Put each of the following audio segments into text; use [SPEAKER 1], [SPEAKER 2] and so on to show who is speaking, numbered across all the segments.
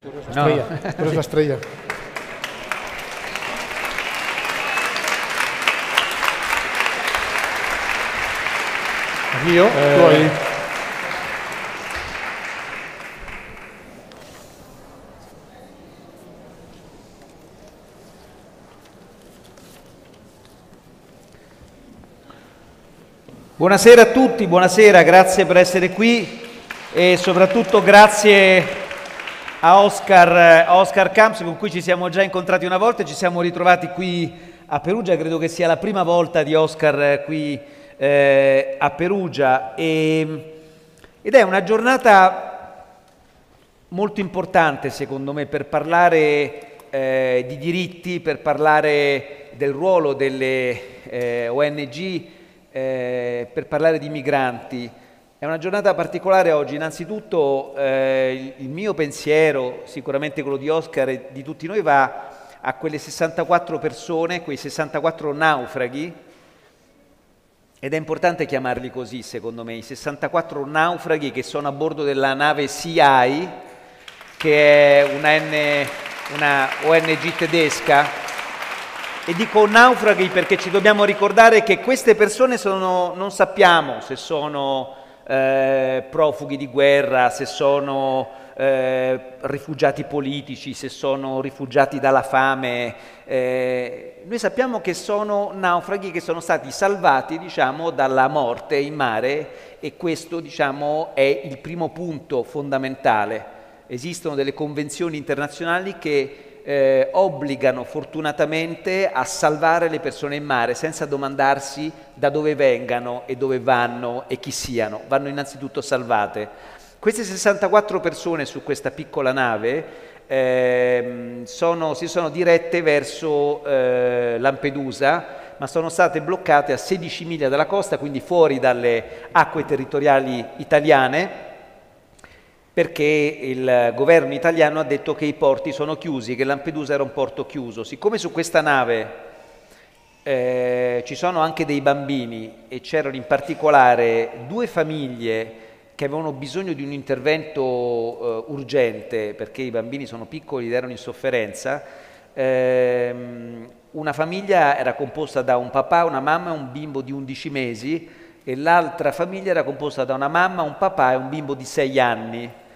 [SPEAKER 1] Tú eres la estrella.
[SPEAKER 2] No.
[SPEAKER 1] Tú eres la estrella. Aquí yo, tú ahí.
[SPEAKER 2] Buonasera a tutti, buonasera, grazie per essere qui e soprattutto grazie a Oscar, a Oscar Camps con cui ci siamo già incontrati una volta e ci siamo ritrovati qui a Perugia, credo che sia la prima volta di Oscar eh, qui eh, a Perugia e- ed è una giornata molto importante secondo me per parlare eh, di diritti, per parlare del ruolo delle eh, ONG, eh, per parlare di migranti. È una giornata particolare oggi, innanzitutto eh, il, mio pensiero, sicuramente quello di Oscar e di tutti noi, va a quelle 64 persone, quei 64 naufraghi, ed è importante chiamarli così, secondo me, i 64 naufraghi che sono a bordo della nave CI, che è una, N- una ONG tedesca. E dico naufraghi perché ci dobbiamo ricordare che queste persone sono, non sappiamo se sono eh, profughi di guerra, se sono eh, rifugiati politici, se sono rifugiati dalla fame. eh, noi sappiamo che sono naufraghi che sono stati salvati, diciamo, dalla morte in mare e questo, diciamo, è il primo punto fondamentale. Esistono delle convenzioni internazionali che eh, obbligano fortunatamente a salvare le persone in mare senza domandarsi da dove vengano e dove vanno e chi siano. Vanno innanzitutto salvate. Queste 64 persone su questa piccola nave ehm, sono- si sono dirette verso eh, Lampedusa, ma sono state bloccate a 16 miglia dalla costa, quindi fuori dalle acque territoriali italiane perché il governo italiano ha detto che i porti sono chiusi, che Lampedusa era un porto chiuso. Siccome su questa nave eh, ci sono anche dei bambini e c'erano in particolare due famiglie che avevano bisogno di un intervento eh, urgente perché i bambini sono piccoli ed erano in sofferenza, ehm, una famiglia era composta da un papà, una mamma e un bimbo di 11 mesi e l'altra famiglia era composta da una mamma, un papà e un bimbo di 6 anni.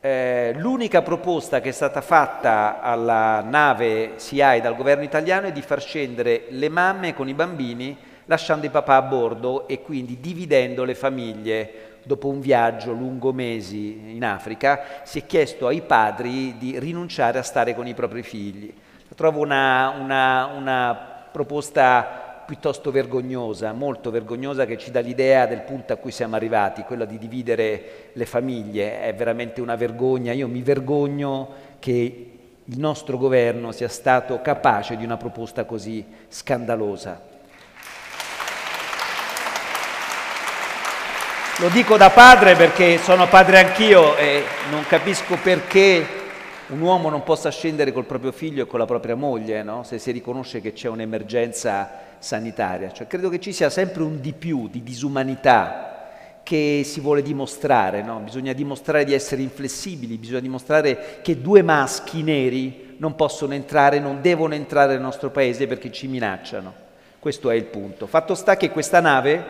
[SPEAKER 2] Eh, l'unica proposta che è stata fatta alla nave SIAE dal governo italiano è di far scendere le mamme con i bambini lasciando i papà a bordo e quindi dividendo le famiglie. Dopo un viaggio lungo mesi in Africa si è chiesto ai padri di rinunciare a stare con i propri figli. Trovo una, una- una proposta piuttosto vergognosa, molto vergognosa, che ci dà l'idea del punto a cui siamo arrivati, quella di dividere le famiglie. È veramente una vergogna. Io mi vergogno che il nostro governo sia stato capace di una proposta così scandalosa. Lo dico da padre perché sono padre anch'io e non capisco perché un uomo non possa scendere col proprio figlio e con la propria moglie, no? se si riconosce che c'è un'emergenza sanitaria. Cioè, credo che ci sia sempre un di più di disumanità che si vuole dimostrare, no? bisogna dimostrare di essere inflessibili, bisogna dimostrare che due maschi neri non possono entrare, non devono entrare nel nostro paese perché ci minacciano. Questo è il punto. Fatto sta che questa nave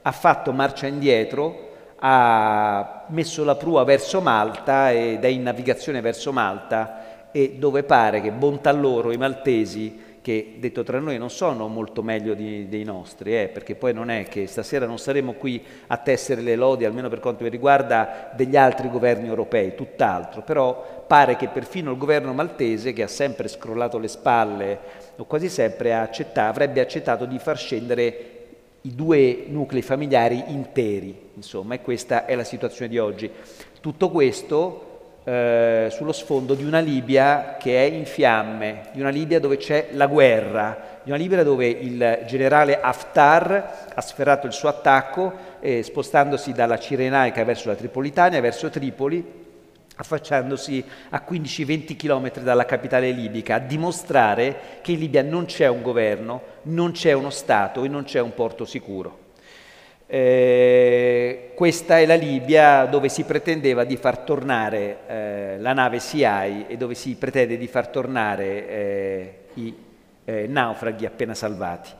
[SPEAKER 2] ha fatto marcia indietro, ha messo la prua verso Malta ed è in navigazione verso Malta e dove pare che bontà loro i maltesi che detto tra noi non sono molto meglio di- dei nostri, eh, perché poi non è che stasera non saremo qui a tessere le lodi, almeno per quanto mi riguarda, degli altri governi europei, tutt'altro, però pare che perfino il governo maltese, che ha sempre scrollato le spalle, o quasi sempre ha accetta- avrebbe accettato di far scendere i due nuclei familiari interi, insomma, e questa è la situazione di oggi. Tutto questo eh, sullo sfondo di una Libia che è in fiamme, di una Libia dove c'è la guerra, di una Libia dove il generale Haftar ha sferrato il suo attacco eh, spostandosi dalla Cirenaica verso la Tripolitania, verso Tripoli, affacciandosi a 15-20 km dalla capitale libica, a dimostrare che in Libia non c'è un governo, non c'è uno Stato e non c'è un porto sicuro. Eh, questa è la Libia dove si pretendeva di far tornare eh, la nave CI e dove si pretende di far tornare eh, i eh, naufraghi appena salvati.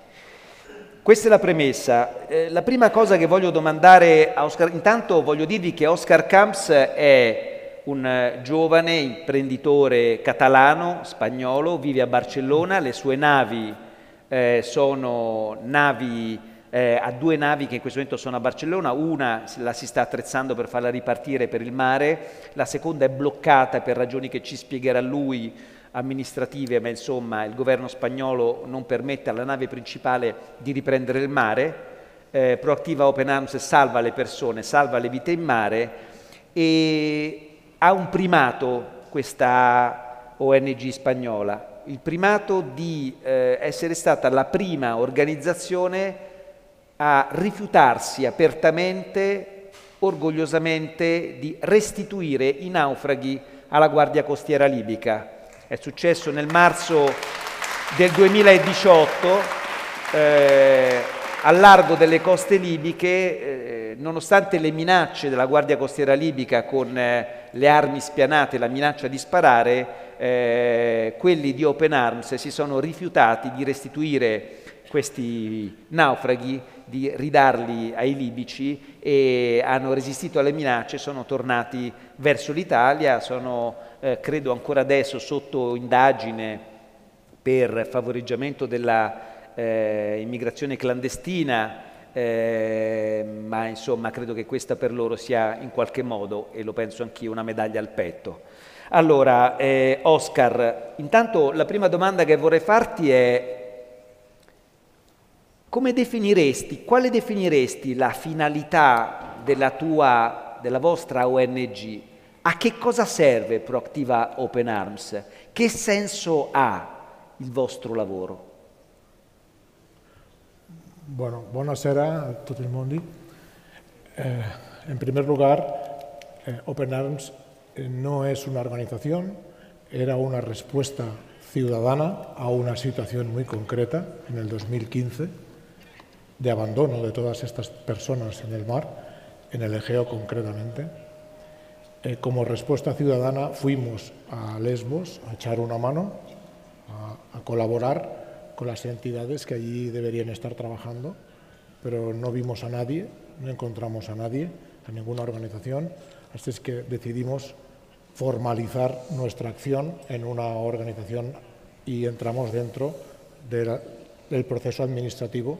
[SPEAKER 2] Questa è la premessa. Eh, la prima cosa che voglio domandare a Oscar, intanto voglio dirvi che Oscar Camps è un giovane imprenditore catalano, spagnolo, vive a Barcellona, le sue navi eh, sono navi, eh, ha due navi che in questo momento sono a Barcellona, una la si sta attrezzando per farla ripartire per il mare, la seconda è bloccata per ragioni che ci spiegherà lui amministrative, ma insomma il governo spagnolo non permette alla nave principale di riprendere il mare. Eh, Proactiva Open Arms salva le persone, salva le vite in mare. E ha un primato questa ONG spagnola, il primato di eh, essere stata la prima organizzazione a rifiutarsi apertamente, orgogliosamente, di restituire i naufraghi alla Guardia Costiera libica. È successo nel marzo del 2018 eh, al largo delle coste libiche, eh, nonostante le minacce della Guardia Costiera libica con eh, le armi spianate, la minaccia di sparare, eh, quelli di Open Arms si sono rifiutati di restituire questi naufraghi, di ridarli ai libici e hanno resistito alle minacce, sono tornati verso l'Italia, sono eh, credo ancora adesso sotto indagine per favoreggiamento della eh, immigrazione clandestina, eh, ma insomma credo che questa per loro sia in qualche modo, e lo penso anch'io, una medaglia al petto. Allora, eh, Oscar, intanto la prima domanda che vorrei farti è come definiresti, quale definiresti la finalità della tua, della vostra ONG? A che cosa serve Proactiva Open Arms? Che senso ha il vostro lavoro?
[SPEAKER 1] Bueno, buonasera a tutto il mondo. Eh, en primer lugar, eh, Open Arms eh, no es una organización, era una respuesta ciudadana a una situación muy concreta en el 2015 de abandono de todas estas personas en el mar, en el Egeo concretamente. Eh, como respuesta ciudadana fuimos a Lesbos a echar una mano, a, colaborar con las entidades que allí deberían estar trabajando, pero no vimos a nadie, no encontramos a nadie, a ninguna organización, así es que decidimos formalizar nuestra acción en una organización y entramos dentro del proceso administrativo,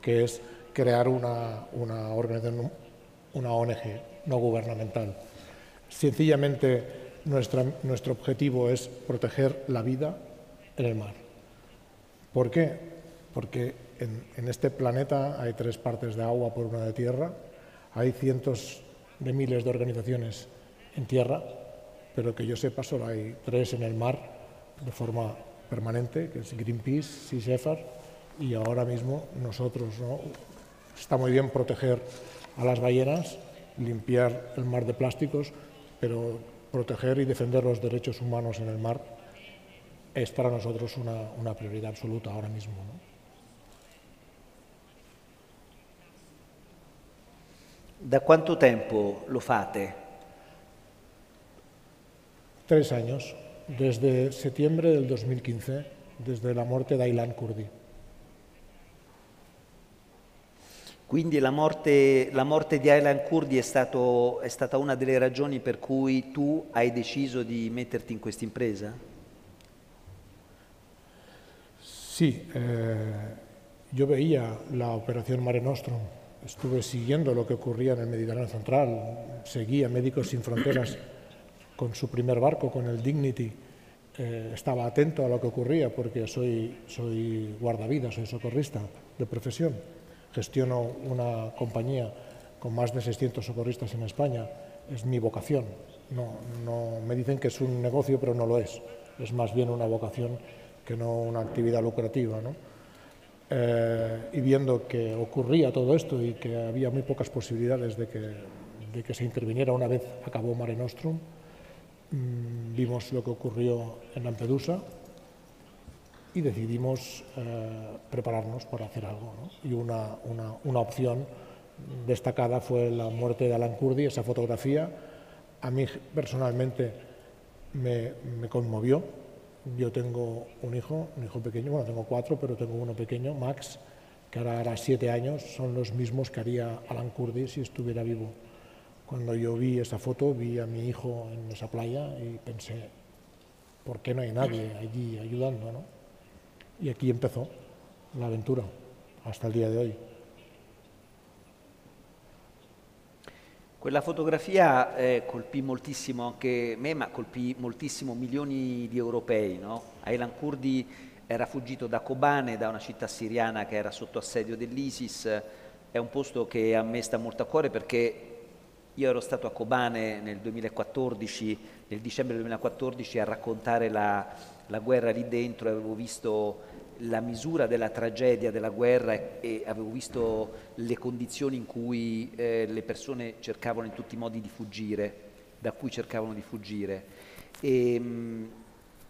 [SPEAKER 1] que es crear una, una organización, una ONG no gubernamental. Sencillamente nuestro objetivo es proteger la vida en el mar. ¿Por qué? Porque en, este planeta hay tres partes de agua por una de tierra, hay cientos de miles de organizaciones en tierra, pero que yo sepa solo hay tres en el mar de forma permanente, que es Greenpeace, Sea Shepherd, y ahora mismo nosotros. ¿no? Está muy bien proteger a las ballenas, limpiar el mar de plásticos, pero proteger y defender los derechos humanos en el mar es para nosotros una, una prioridad absoluta ahora mismo. ¿no?
[SPEAKER 2] ¿Da cuánto tiempo lo fate?
[SPEAKER 1] Tres años, desde septiembre del 2015, desde la muerte de Aylan Kurdi.
[SPEAKER 2] Quindi la morte, la morte di Aylan Kurdi è, stato, è, stata una delle ragioni per cui tu hai deciso di metterti in questa impresa?
[SPEAKER 1] Sí, eh, yo veía la operación Mare Nostrum, estuve siguiendo lo que ocurría en el Mediterráneo Central, seguía Médicos Sin Fronteras con su primer barco, con el Dignity, eh, estaba atento a lo que ocurría porque soy, soy guardavidas, soy socorrista de profesión gestiono una compañía con más de 600 socorristas en España, es mi vocación. No, no, me dicen que es un negocio, pero no lo es. Es más bien una vocación que no una actividad lucrativa. ¿no? Eh, y viendo que ocurría todo esto y que había muy pocas posibilidades de que, de que se interviniera una vez acabó Mare Nostrum, mmm, vimos lo que ocurrió en Lampedusa, y decidimos eh, prepararnos para hacer algo. Y una, una, una, opción destacada fue la muerte de Alan Kurdi, esa fotografía. A mí personalmente me, me conmovió. Yo tengo un hijo, un hijo pequeño, bueno, tengo cuatro, pero tengo uno pequeño, Max, que ahora hará siete años, son los mismos que haría Alan Kurdi si estuviera vivo. Cuando yo vi esa foto, vi a mi hijo en esa playa y pensé, ¿por qué no hay nadie allí ayudando? Y aquí empezó la aventura, hasta el día de hoy.
[SPEAKER 2] Quella fotografia eh, colpì moltissimo anche me, ma colpì moltissimo milioni di europei. No? Aylan Kurdi era fuggito da Kobane, da una città siriana che era sotto assedio dell'ISIS. È un posto che a me sta molto a cuore perché io ero stato a Kobane nel 2014, nel dicembre 2014, a raccontare la, la guerra lì dentro e avevo visto la misura della tragedia della guerra e, e avevo visto le condizioni in cui eh, le persone cercavano in tutti i modi di fuggire, da cui cercavano di fuggire. E, um,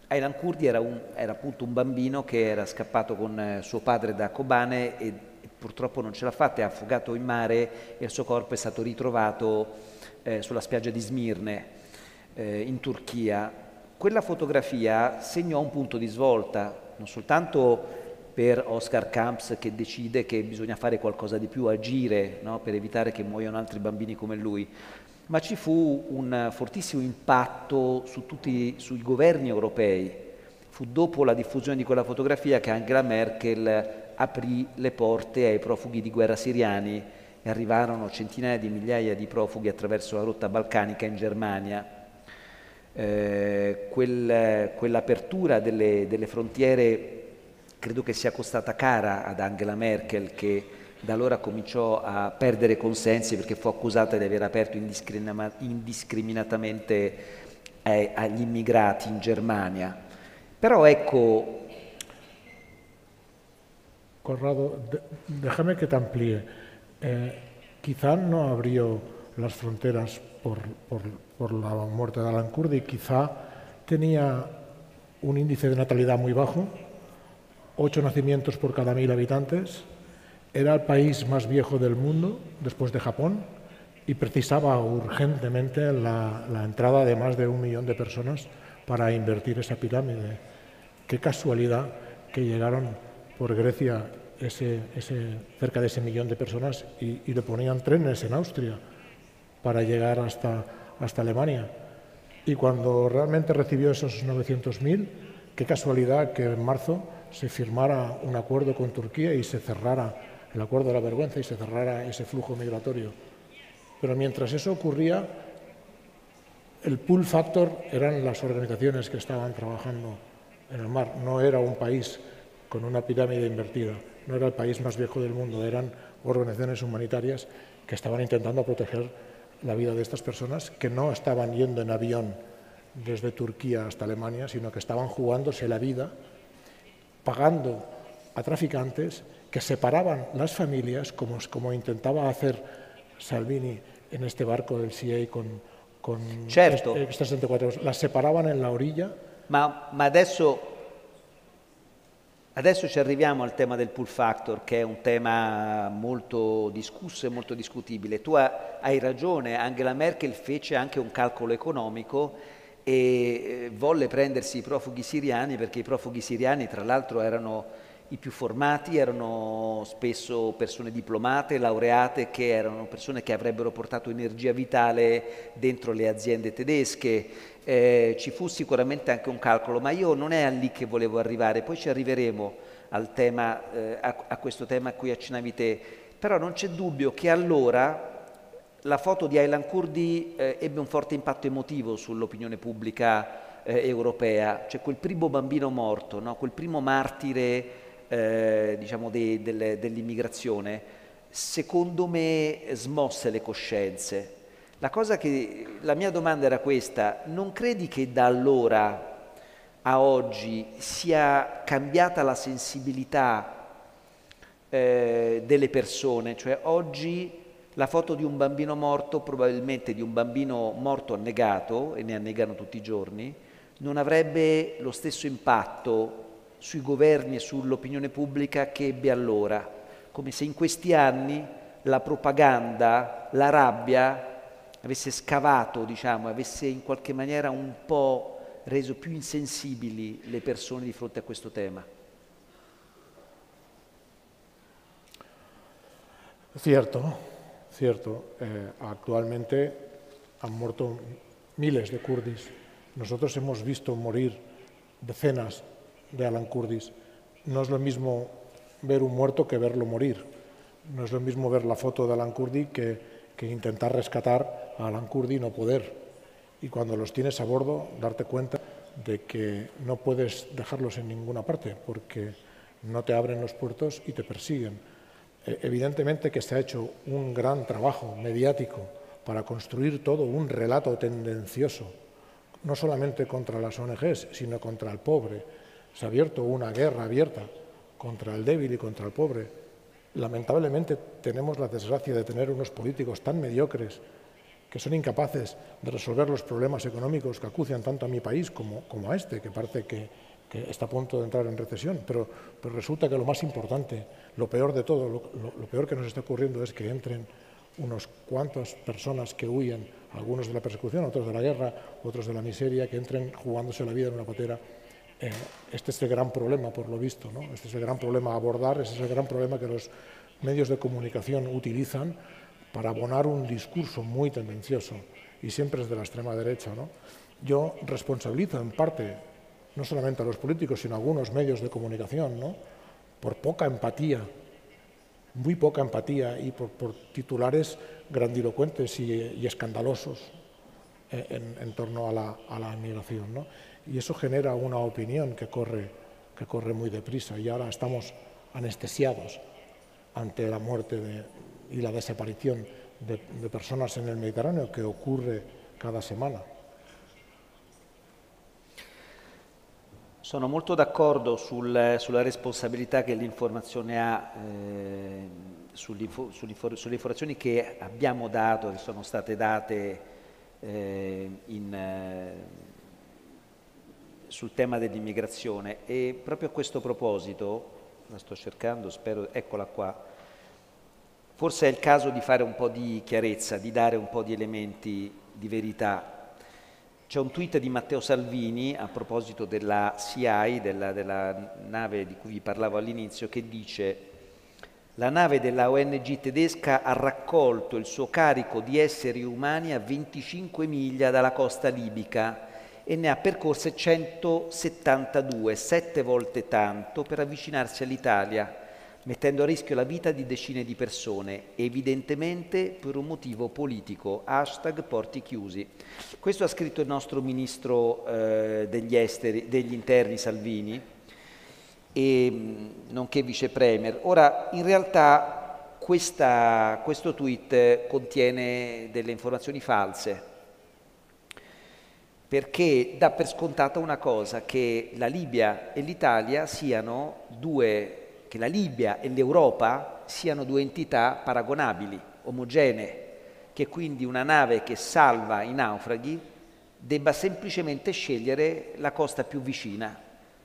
[SPEAKER 2] Aylan Kurdi era, un, era, appunto un bambino che era scappato con eh, suo padre da Kobane e purtroppo non ce l'ha fatta, è affogato in mare e il suo corpo è stato ritrovato eh, sulla spiaggia di Smirne eh, in Turchia. Quella fotografia segnò un punto di svolta, non soltanto per Oscar Camps che decide che bisogna fare qualcosa di più, agire no? per evitare che muoiano altri bambini come lui, ma ci fu un fortissimo impatto su tutti, sui governi europei. Fu dopo la diffusione di quella fotografia che Angela Merkel aprì le porte ai profughi di guerra siriani e arrivarono centinaia di migliaia di profughi attraverso la rotta balcanica in Germania. Eh, quel, quell'apertura delle, delle frontiere credo che sia costata cara ad Angela Merkel che da allora cominciò a perdere consensi perché fu accusata di aver aperto indiscriminatamente eh, agli immigrati in Germania. Però ecco,
[SPEAKER 1] Corrado, déjame que te amplíe. Eh, quizá no abrió las fronteras por, por, por, la muerte de Alan Kurdi, quizá tenía un índice de natalidad muy bajo, ocho nacimientos por cada mil habitantes, era el país más viejo del mundo después de Japón y precisaba urgentemente la, la entrada de más de un millón de personas para invertir esa pirámide. Qué casualidad que llegaron por Grecia ese, ese, cerca de ese millón de personas y, y, le ponían trenes en Austria para llegar hasta, hasta Alemania. Y cuando realmente recibió esos 900.000, qué casualidad que en marzo se firmara un acuerdo con Turquía y se cerrara el acuerdo de la vergüenza y se cerrara ese flujo migratorio. Pero mientras eso ocurría, el pull factor eran las organizaciones que estaban trabajando en el mar, no era un país con una pirámide invertida. No era el país más viejo del mundo, eran organizaciones humanitarias que estaban intentando proteger la vida de estas personas que no estaban yendo en avión desde Turquía hasta Alemania, sino que estaban jugándose la vida, pagando a traficantes que separaban las familias, como, como intentaba hacer Salvini en este barco del CIA con, con
[SPEAKER 2] certo.
[SPEAKER 1] estas 64 las separaban en la orilla.
[SPEAKER 2] Ma, ma adesso Adesso ci arriviamo al tema del pull factor, che è un tema molto discusso e molto discutibile. Tu hai ragione, Angela Merkel fece anche un calcolo economico e eh, volle prendersi i profughi siriani perché i profughi siriani tra l'altro erano i più formati, erano spesso persone diplomate, laureate, che erano persone che avrebbero portato energia vitale dentro le aziende tedesche. Eh, ci fu sicuramente anche un calcolo, ma io non è lì che volevo arrivare, poi ci arriveremo tema, eh, a, a, questo tema a cui accennavi te, però non c'è dubbio che allora la foto di Aylan Kurdi eh, ebbe un forte impatto emotivo sull'opinione pubblica eh, europea, cioè quel primo bambino morto, no? quel primo martire eh, diciamo de, de, dell'immigrazione, secondo me smosse le coscienze la, che, la mia domanda era questa, non credi che da allora a oggi sia cambiata la sensibilità eh, delle persone? Cioè oggi la foto di un bambino morto, probabilmente di un bambino morto annegato, e ne annegano tutti i giorni, non avrebbe lo stesso impatto sui governi e sull'opinione pubblica che ebbe allora, come se in questi anni la propaganda, la rabbia avesse scavato, diciamo, avesse in qualche maniera un po' reso più insensibili le persone di fronte a questo tema?
[SPEAKER 1] Cierto, cierto. Eh, actualmente han muerto miles de kurdis. Nosotros hemos visto morir decenas de Alan Kurdis. No es lo mismo ver un muerto que verlo morir. No es lo mismo ver la foto de Alan Kurdi que, que intentar rescatar a Alan Kurdi y no poder. Y cuando los tienes a bordo, darte cuenta de que no puedes dejarlos en ninguna parte porque no te abren los puertos y te persiguen. E, evidentemente que se ha hecho un gran trabajo mediático para construir todo un relato tendencioso, no solamente contra las ONGs, sino contra el pobre. Se ha abierto una guerra abierta contra el débil y contra el pobre. Lamentablemente tenemos la desgracia de tener unos políticos tan mediocres que son incapaces de resolver los problemas económicos que acucian tanto a mi país como, a este, que parece que, está a punto de entrar en recesión. Pero, resulta que lo más importante, lo peor de todo, lo, peor que nos está ocurriendo es que entren unos cuantas personas que huyen, algunos de la persecución, otros de la guerra, otros de la miseria, que entren jugándose la vida en una patera. Eh, este es el gran problema, por lo visto, ¿no? este es el gran problema a abordar, este es el gran problema que los medios de comunicación utilizan para abonar un discurso muy tendencioso y siempre es de la extrema derecha. ¿no? Yo responsabilizo en parte no solamente a los políticos, sino a algunos medios de comunicación, ¿no? por poca empatía, muy poca empatía y por, por titulares grandilocuentes y, y escandalosos en, en, torno a la, a la. ¿no? Y eso genera una opinión que corre, que corre muy deprisa y ahora estamos anestesiados ante la muerte y la desaparición de, personas en el Mediterráneo que ocurre cada semana.
[SPEAKER 2] Sono molto d'accordo sul, sulla responsabilità che l'informazione ha eh, sulle, informazioni che abbiamo dato, che sono state date eh, in, eh, sul tema dell'immigrazione e proprio a questo proposito, la sto cercando, spero, eccola qua, Forse è il caso di fare un po' di chiarezza, di dare un po' di elementi di verità. C'è un tweet di Matteo Salvini a proposito della CI, della, della nave di cui vi parlavo all'inizio, che dice la nave della ONG tedesca ha raccolto il suo carico di esseri umani a 25 miglia dalla costa libica e ne ha percorse 172, sette volte tanto, per avvicinarsi all'Italia mettendo a rischio la vita di decine di persone, evidentemente per un motivo politico. Hashtag porti chiusi. Questo ha scritto il nostro ministro eh, degli, esteri, degli interni Salvini, e, mm, nonché vice premier. Ora, in realtà questa, questo tweet contiene delle informazioni false perché dà per scontata una cosa, che la Libia e l'Italia siano due che la Libia e l'Europa siano due entità paragonabili, omogenee, che quindi una nave che salva i naufraghi debba semplicemente scegliere la costa più vicina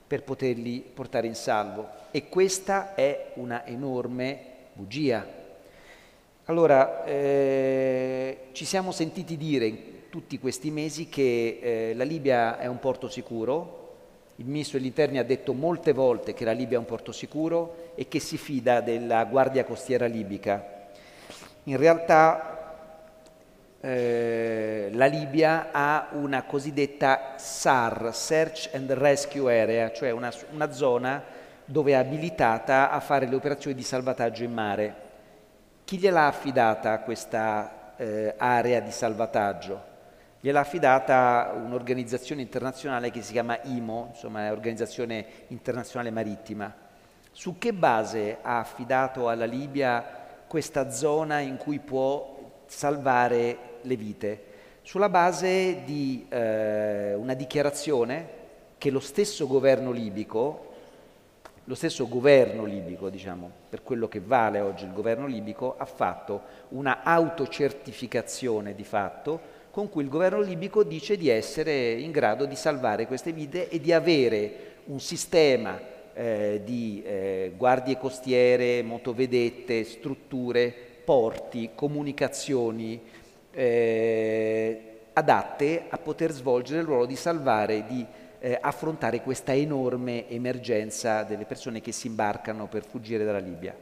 [SPEAKER 2] per poterli portare in salvo. E questa è una enorme bugia. Allora, eh, ci siamo sentiti dire tutti questi mesi che eh, la Libia è un porto sicuro, il ministro degli interni ha detto molte volte che la Libia è un porto sicuro e che si fida della Guardia Costiera libica. In realtà eh, la Libia ha una cosiddetta SAR, Search and Rescue Area, cioè una, una zona dove è abilitata a fare le operazioni di salvataggio in mare. Chi gliel'ha affidata questa eh, area di salvataggio? Gliel'ha affidata un'organizzazione internazionale che si chiama IMO, insomma Organizzazione Internazionale Marittima. Su che base ha affidato alla Libia questa zona in cui può salvare le vite? Sulla base di eh, una dichiarazione che lo stesso governo libico, lo stesso governo libico, diciamo, per quello che vale oggi il governo libico, ha fatto una autocertificazione di fatto con cui il governo libico dice di essere in grado di salvare queste vite e di avere un sistema eh, di eh, guardie costiere, motovedette, strutture porti, comunicazioni eh, adatte a poter svolgere il ruolo di salvare, di eh, affrontare questa enorme emergenza delle persone che si imbarcano per fuggire dalla Libia.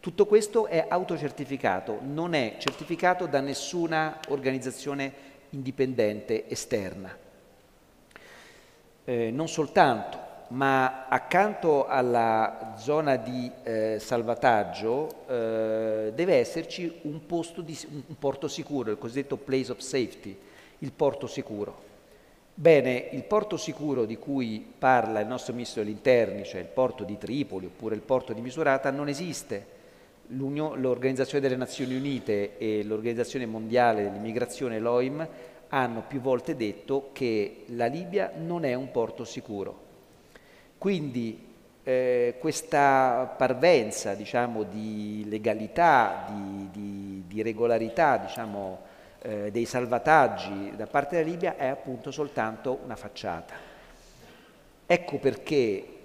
[SPEAKER 2] Tutto questo è autocertificato, non è certificato da nessuna organizzazione indipendente esterna. Eh, non soltanto, ma accanto alla zona di eh, salvataggio eh, deve esserci un, di, un porto sicuro, il cosiddetto place of safety, il porto sicuro. Bene, il porto sicuro di cui parla il nostro Ministro degli Interni, cioè il porto di Tripoli oppure il porto di Misurata, non esiste. L'Organizzazione delle Nazioni Unite e l'Organizzazione Mondiale dell'Immigrazione, l'OIM, hanno più volte detto che la Libia non è un porto sicuro. Quindi eh, questa parvenza diciamo, di legalità, di, di, di regolarità diciamo, eh, dei salvataggi da parte della Libia è appunto soltanto una facciata. Ecco perché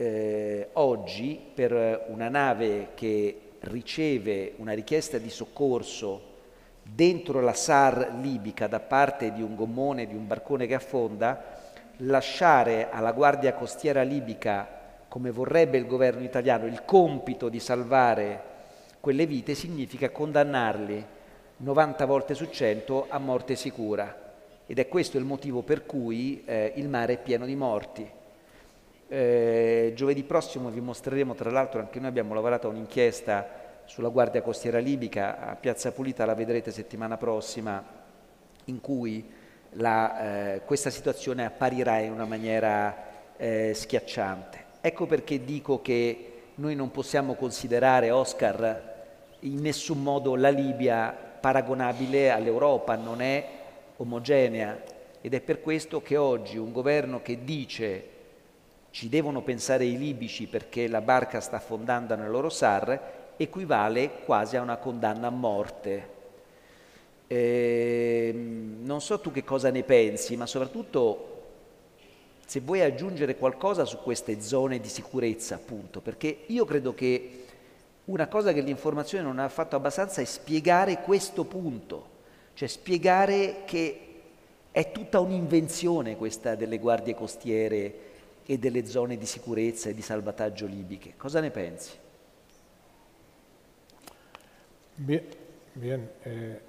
[SPEAKER 2] eh, oggi per una nave che riceve una richiesta di soccorso dentro la SAR libica da parte di un gommone, di un barcone che affonda, lasciare alla Guardia Costiera libica, come vorrebbe il governo italiano, il compito di salvare quelle vite significa condannarli 90 volte su 100 a morte sicura. Ed è questo il motivo per cui eh, il mare è pieno di morti. Eh, giovedì prossimo vi mostreremo, tra l'altro anche noi abbiamo lavorato a un'inchiesta sulla Guardia Costiera Libica a Piazza Pulita, la vedrete settimana prossima, in cui la, eh, questa situazione apparirà in una maniera eh, schiacciante. Ecco perché dico che noi non possiamo considerare Oscar in nessun modo la Libia paragonabile all'Europa, non è omogenea ed è per questo che oggi un governo che dice ci devono pensare i libici perché la barca sta affondando nel loro SAR equivale quasi a una condanna a morte. Eh, non so tu che cosa ne pensi, ma soprattutto se vuoi aggiungere qualcosa su queste zone di sicurezza, appunto, perché io credo che una cosa che l'informazione non ha fatto abbastanza è spiegare questo punto, cioè spiegare che è tutta un'invenzione questa delle guardie costiere e delle zone di sicurezza e di salvataggio libiche. Cosa ne pensi?
[SPEAKER 1] Bien, bien eh,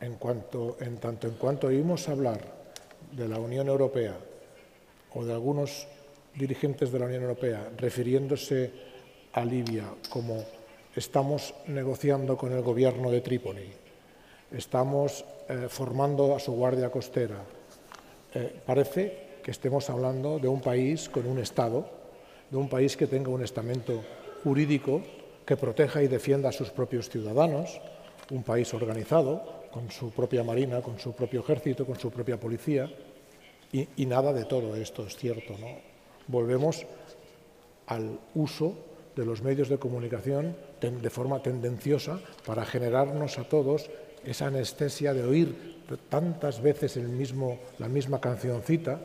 [SPEAKER 1] en, cuanto, en tanto en cuanto oímos hablar de la Unión Europea o de algunos dirigentes de la Unión Europea refiriéndose a Libia como estamos negociando con el gobierno de Trípoli, estamos eh, formando a su guardia costera, eh, parece que estemos hablando de un país con un Estado, de un país que tenga un estamento jurídico que proteja y defienda a sus propios ciudadanos, un país organizado, con su propia marina, con su propio ejército, con su propia policía, y, nada de todo esto es cierto. ¿no? Volvemos al uso de los medios de comunicación de forma tendenciosa para generarnos a todos esa anestesia de oír tantas veces el mismo, la misma cancioncita,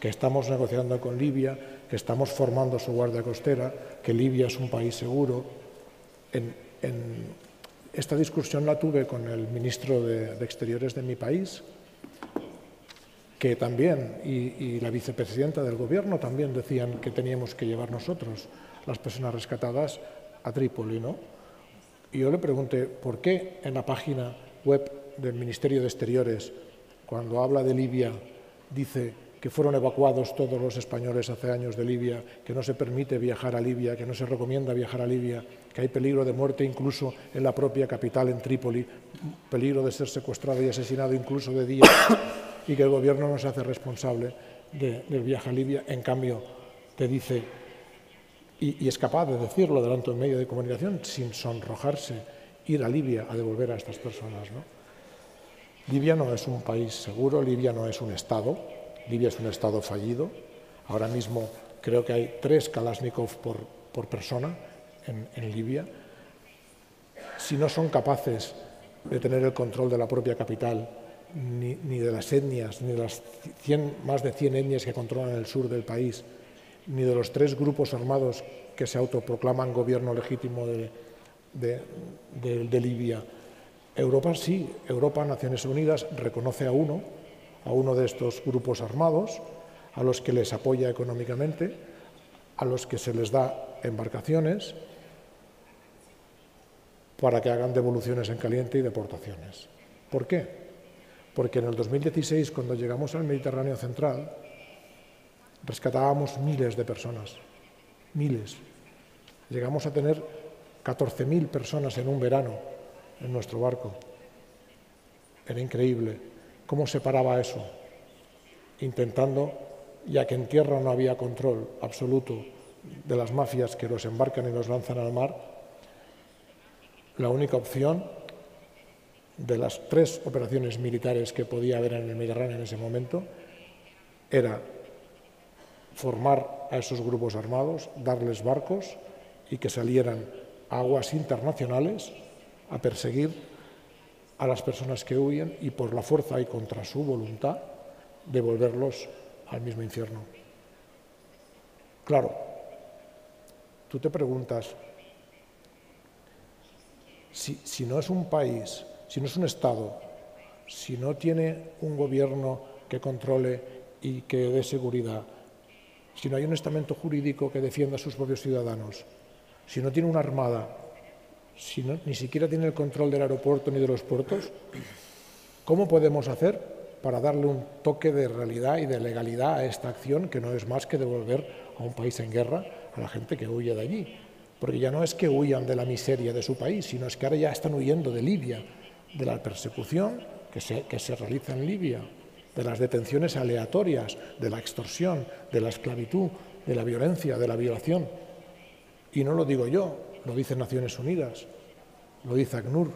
[SPEAKER 1] que estamos negociando con Libia, que estamos formando su guardia costera, que Libia es un país seguro. en, esta discusión la tuve con el ministro de, Exteriores de mi país, que también, y, la vicepresidenta del gobierno también decían que teníamos que llevar nosotros las personas rescatadas a Trípoli, ¿no? Y yo le pregunté, ¿por qué en la página web del Ministerio de Exteriores, cuando habla de Libia, dice que fueron evacuados todos los españoles hace años de Libia, que no se permite viajar a Libia, que no se recomienda viajar a Libia, que hay peligro de muerte incluso en la propia capital, en Trípoli, peligro de ser secuestrado y asesinado incluso de día, y que el gobierno no se hace responsable del viaje a Libia. En cambio, te dice, y, es capaz de decirlo delante de un medio de comunicación sin sonrojarse, ir a Libia a devolver a estas personas. Libia no es un país seguro, Libia no es un Estado, Libia es un Estado fallido. Ahora mismo creo que hay tres Kalashnikov por, persona en, Libia. Si no son capaces de tener el control de la propia capital, ni, de las etnias, ni de las más de 100 etnias que controlan el sur del país, ni de los tres grupos armados que se autoproclaman gobierno legítimo de, de, Libia. Europa sí, Europa, Naciones Unidas, reconoce a uno, a uno de estos grupos armados, a los que les apoya económicamente, a los que se les da embarcaciones para que hagan devoluciones en caliente y deportaciones. ¿Por qué? Porque en el 2016, cuando llegamos al Mediterráneo Central, rescatábamos miles de personas, miles. Llegamos a tener 14.000 personas en un verano en nuestro barco. Era increíble cómo se paraba eso, intentando, ya que en tierra no había control absoluto de las mafias que los embarcan y los lanzan al mar, la única opción de las tres operaciones militares que podía haber en el Mediterráneo en ese momento era formar a esos grupos armados, darles barcos y que salieran aguas internacionales a perseguir a las personas que huyen y por la fuerza y contra su voluntad devolverlos al mismo infierno. Claro, tú te preguntas, si, si no es un país, si no es un Estado, si no tiene un gobierno que controle y que dé seguridad, si no hay un estamento jurídico que defienda a sus propios ciudadanos, si no tiene una armada, si ni siquiera tiene el control del aeropuerto ni de los puertos, ¿cómo podemos hacer para darle un toque de realidad y de legalidad a esta acción que no es más que devolver a un país en guerra a la gente que huye de allí? Porque ya no es que huyan de la miseria de su país, sino es que ahora ya están huyendo de Libia, de la persecución que se, que se realiza en Libia, de las detenciones aleatorias, de la extorsión, de la esclavitud, de la violencia, de la violación. Y no lo digo yo, lo dicen Naciones Unidas, lo dice ACNUR,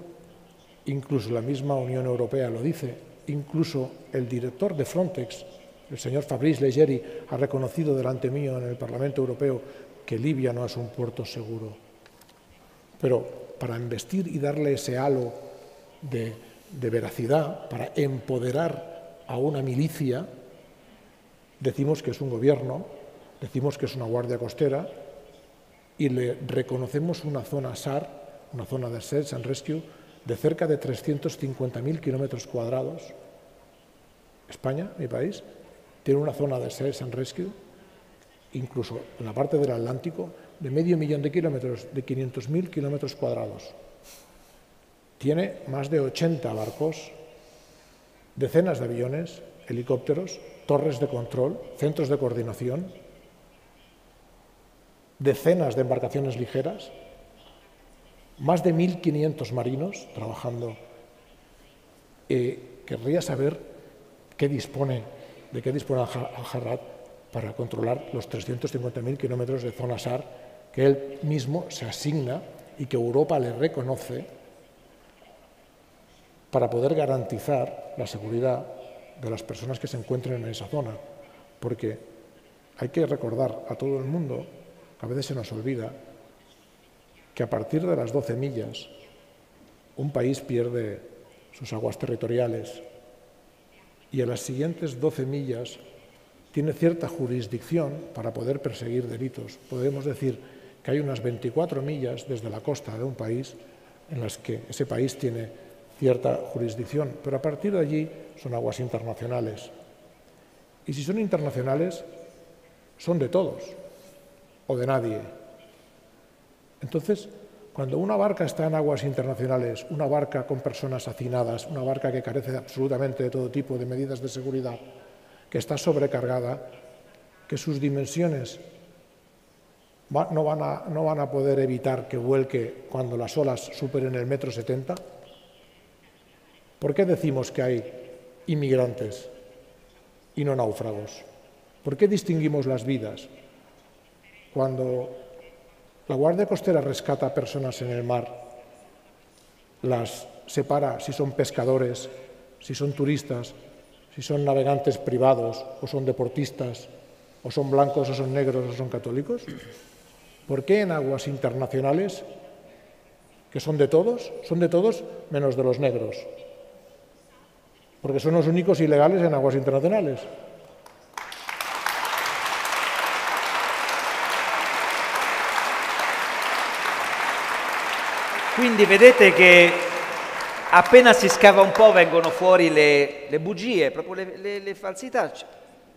[SPEAKER 1] incluso la misma Unión Europea lo dice, incluso el director de Frontex, el señor Fabrice Leggeri, ha reconocido delante mío en el Parlamento Europeo que Libia no es un puerto seguro. Pero para investir y darle ese halo de veracidad, para empoderar a una milicia, decimos que es un gobierno, decimos que es una guardia costera y le reconocemos una zona SAR, una zona de Search and Rescue, de cerca de 350.000 kilómetros cuadrados. España, mi país, tiene una zona de Search and Rescue, incluso en la parte del Atlántico, de medio millón de kilómetros, de 500.000 kilómetros cuadrados. Tiene más de 80 barcos decenas de aviones, helicópteros, torres de control, centros de coordinación, decenas de embarcaciones ligeras, más de 1.500 marinos trabajando. Eh, querría saber qué dispone, de qué dispone Al-Jarrad para controlar los 350.000 kilómetros de zona SAR que él mismo se asigna y que Europa le reconoce para poder garantizar la seguridad de las personas que se encuentren en esa zona. Porque hay que recordar a todo el mundo, a veces se nos olvida, que a partir de las 12 millas un país pierde sus aguas territoriales y a las siguientes 12 millas tiene cierta jurisdicción para poder perseguir delitos. Podemos decir que hay unas 24 millas desde la costa de un país en las que ese país tiene cierta jurisdicción, pero a partir de allí son aguas internacionales. Y si son internacionales, son de todos o de nadie. Entonces, cuando una barca está en aguas internacionales, una barca con personas hacinadas, una barca que carece absolutamente de todo tipo de medidas de seguridad, que está sobrecargada, que sus dimensiones no van a, poder evitar que vuelque cuando las olas superen el metro setenta, ¿Por qué decimos que hay inmigrantes y no náufragos? ¿Por qué distinguimos las vidas? Cuando la Guardia Costera rescata a personas en el mar, las separa si son pescadores, si son turistas, si son navegantes privados o son deportistas, o son blancos o son negros o son católicos? ¿Por qué en aguas internacionales, que son de todos, son de todos menos de los negros? porque son los únicos ilegales en aguas internacionales.
[SPEAKER 2] Quindi vedete che appena si scava un po' vengono fuori le, le bugie, proprio le, le, le, falsità.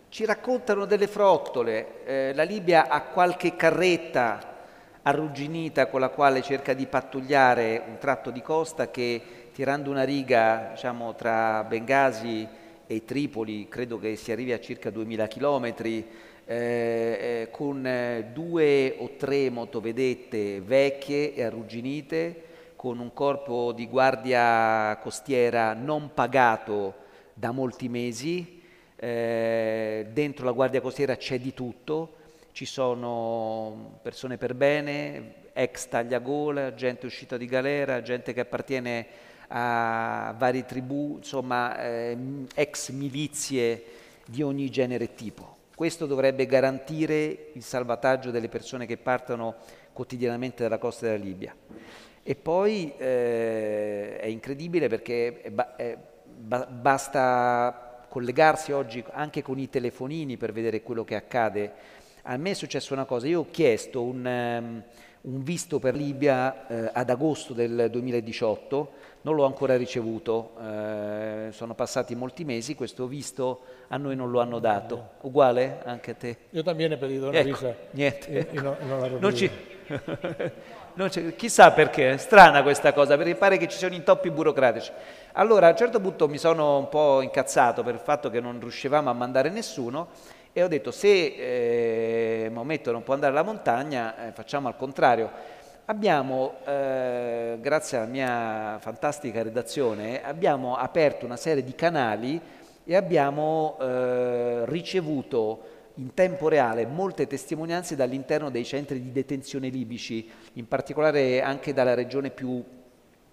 [SPEAKER 2] Ci raccontano delle frottole. Eh, la Libia ha qualche carretta arrugginita con la quale cerca di pattugliare un tratto di costa che tirando una riga diciamo, tra Bengasi e Tripoli credo che si arrivi a circa 2000 chilometri eh, eh, con eh, due o tre motovedette vecchie e arrugginite, con un corpo di guardia costiera non pagato da molti mesi. Eh, dentro la guardia costiera c'è di tutto, ci sono persone per bene, ex tagliagola, gente uscita di galera, gente che appartiene a varie tribù, insomma eh, ex milizie di ogni genere e tipo. Questo dovrebbe garantire il salvataggio delle persone che partono quotidianamente dalla costa della Libia. E poi eh, è incredibile perché è ba- è ba- basta collegarsi oggi anche con i telefonini per vedere quello che accade. A me è successa una cosa, io ho chiesto un, um, un visto per Libia eh, ad agosto del 2018, non l'ho ancora ricevuto, eh, sono passati molti mesi, questo visto a noi non lo hanno dato. Uguale anche a te?
[SPEAKER 1] Io también he pedido una
[SPEAKER 2] ecco,
[SPEAKER 1] visa.
[SPEAKER 2] Niente.
[SPEAKER 1] E no, non
[SPEAKER 2] non chissà perché, è strana questa cosa, perché pare che ci siano intoppi burocratici. Allora a un certo punto mi sono un po' incazzato per il fatto che non riuscivamo a mandare nessuno e ho detto se eh, Maometto non può andare alla montagna, eh, facciamo al contrario abbiamo, eh, grazie alla mia fantastica redazione, abbiamo aperto una serie di canali e abbiamo eh, ricevuto in tempo reale molte testimonianze dall'interno dei centri di detenzione libici, in particolare anche dalla regione più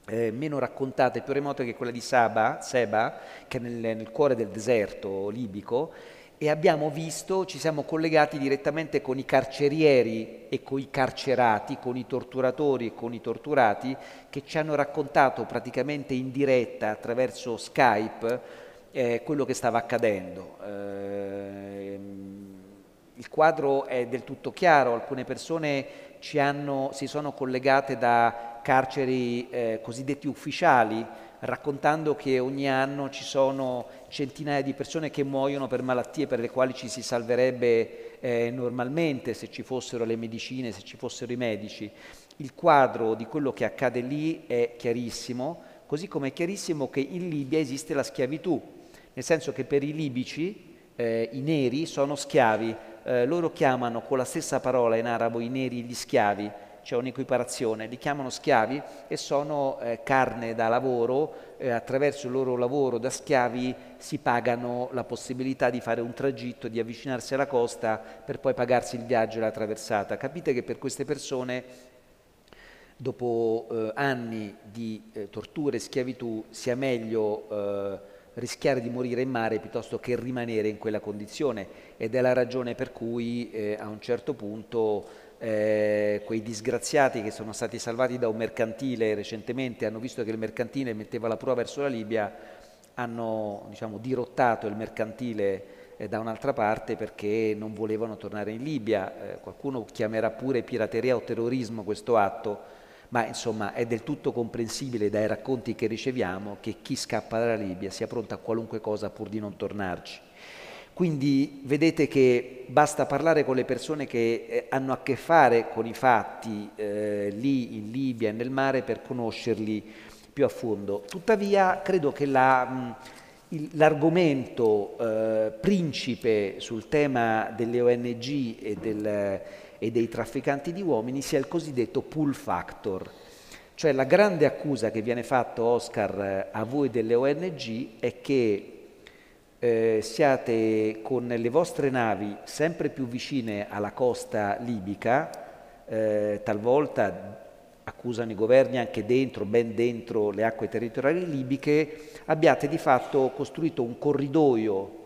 [SPEAKER 2] eh, meno raccontata e più remota che è quella di Saba, Seba, che è nel, nel cuore del deserto libico, e abbiamo visto, ci siamo collegati direttamente con i carcerieri e con i carcerati, con i torturatori e con i torturati che ci hanno raccontato praticamente in diretta attraverso Skype eh, quello che stava accadendo. Eh, il quadro è del tutto chiaro, alcune persone hanno, si sono collegate da carceri eh, cosiddetti ufficiali, raccontando che ogni anno ci sono centinaia di persone che muoiono per malattie per le quali ci si salverebbe eh, normalmente se ci fossero le medicine, se ci fossero i medici. Il quadro di quello che accade lì è chiarissimo, così come è chiarissimo che in Libia esiste la schiavitù, nel senso che per i libici eh, i neri sono schiavi, eh, loro chiamano con la stessa parola in arabo i neri gli schiavi, c'è un'equiparazione, li chiamano schiavi e sono eh, carne da lavoro, eh, attraverso il loro lavoro da schiavi si pagano la possibilità di fare un tragitto, di avvicinarsi alla costa per poi pagarsi il viaggio e la traversata. Capite che per queste persone dopo eh, anni di eh, torture e schiavitù sia meglio eh, rischiare di morire in mare piuttosto che rimanere in quella condizione ed è la ragione per cui eh, a un certo punto eh, quei disgraziati che sono stati salvati da un mercantile recentemente hanno visto che il mercantile metteva la prua verso la Libia, hanno diciamo, dirottato il mercantile eh, da un'altra parte perché non volevano tornare in Libia. Eh, qualcuno chiamerà pure pirateria o terrorismo questo atto, ma insomma è del tutto comprensibile dai racconti che riceviamo che chi scappa dalla Libia sia pronto a qualunque cosa pur di non tornarci. Quindi vedete che basta parlare con le persone che eh, hanno a che fare con i fatti eh, lì in Libia e nel mare per conoscerli più a fondo. Tuttavia credo che la, l'argomento eh, principe sul tema delle ONG e, del, e dei trafficanti di uomini sia il cosiddetto pull factor. Cioè la grande accusa che viene fatta, Oscar, eh, a voi delle ONG è che eh, siate con le vostre navi sempre più vicine alla costa libica, eh, talvolta accusano i governi anche dentro, ben dentro le acque territoriali libiche, abbiate di fatto costruito un corridoio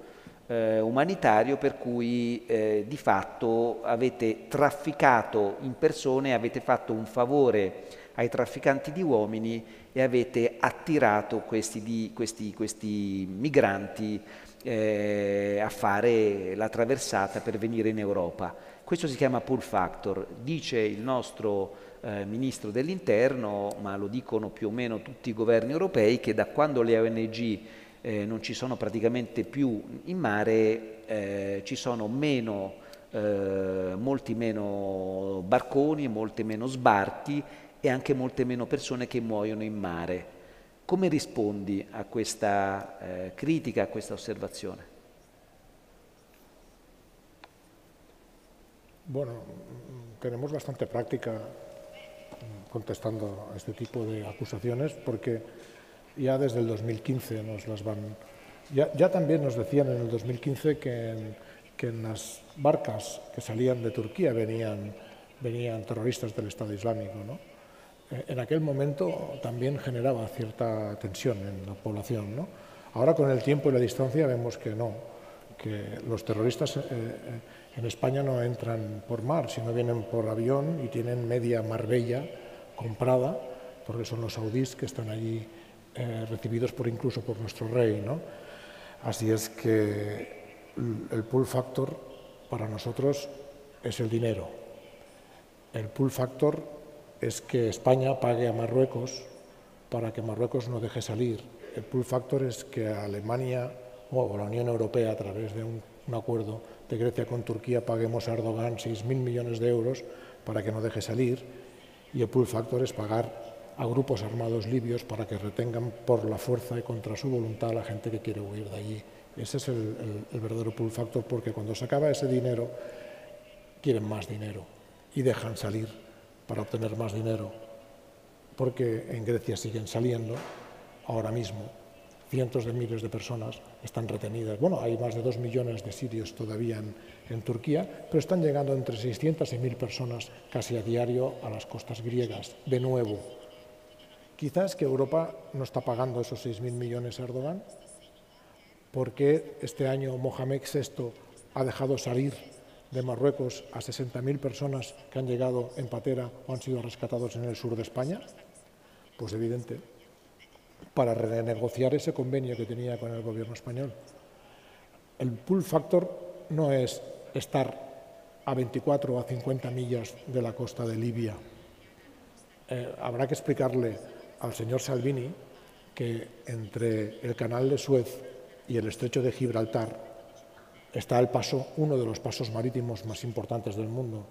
[SPEAKER 2] eh, umanitario per cui eh, di fatto avete trafficato in persone, avete fatto un favore ai trafficanti di uomini e avete attirato questi, di, questi, questi migranti eh, a fare la traversata per venire in Europa. Questo si chiama pull factor, dice il nostro eh, ministro dell'interno, ma lo dicono più o meno tutti i governi europei, che da quando le ONG eh, non ci sono praticamente più in mare, eh, ci sono meno, eh, molti meno barconi, molti meno sbarchi e anche molte meno persone che muoiono in mare. Come rispondi a questa eh, critica, a questa osservazione?
[SPEAKER 1] Bueno, tenemos bastante práctica contestando a este tipo de acusaciones porque ya desde el 2015 nos las van... Ya, ya también nos decían en el 2015 que en, que en las barcas que salían de Turquía venían, venían terroristas del Estado Islámico. ¿no? Eh, en aquel momento también generaba cierta tensión en la población. ¿no? Ahora con el tiempo y la distancia vemos que no, que los terroristas eh, eh, en España no entran por mar, sino vienen por avión y tienen media Marbella comprada, porque son los saudíes que están allí eh, recibidos por incluso por nuestro rey. ¿no? Así es que el pull factor para nosotros es el dinero. El pull factor es que España pague a Marruecos para que Marruecos no deje salir. El pull factor es que Alemania o la Unión Europea, a través de un, un acuerdo de Grecia con Turquía, paguemos a Erdogan 6.000 millones de euros para que no deje salir. Y el pull factor es pagar a grupos armados libios para que retengan por la fuerza y contra su voluntad a la gente que quiere huir de allí. Ese es el, verdadero pull factor, porque cuando se acaba ese dinero, quieren más dinero y dejan salir para obtener más dinero, porque en Grecia siguen saliendo ahora mismo. Cientos de miles de personas están retenidas. Bueno, hay más de dos millones de sirios todavía en, en Turquía, pero están llegando entre 600 y 1.000 personas casi a diario a las costas griegas, de nuevo, Quizás que Europa no está pagando esos 6.000 millones a Erdogan, porque este año Mohamed VI ha dejado salir de Marruecos a 60.000 personas que han llegado en patera o han sido rescatados en el sur de España? Pues evidente, para renegociar ese convenio que tenía con el gobierno español. El pull factor no es estar a 24 o a 50 millas de la costa de Libia. Eh, habrá que explicarle al señor Salvini que entre el canal de Suez y el estrecho de Gibraltar está el paso, uno de los pasos marítimos más importantes del mundo.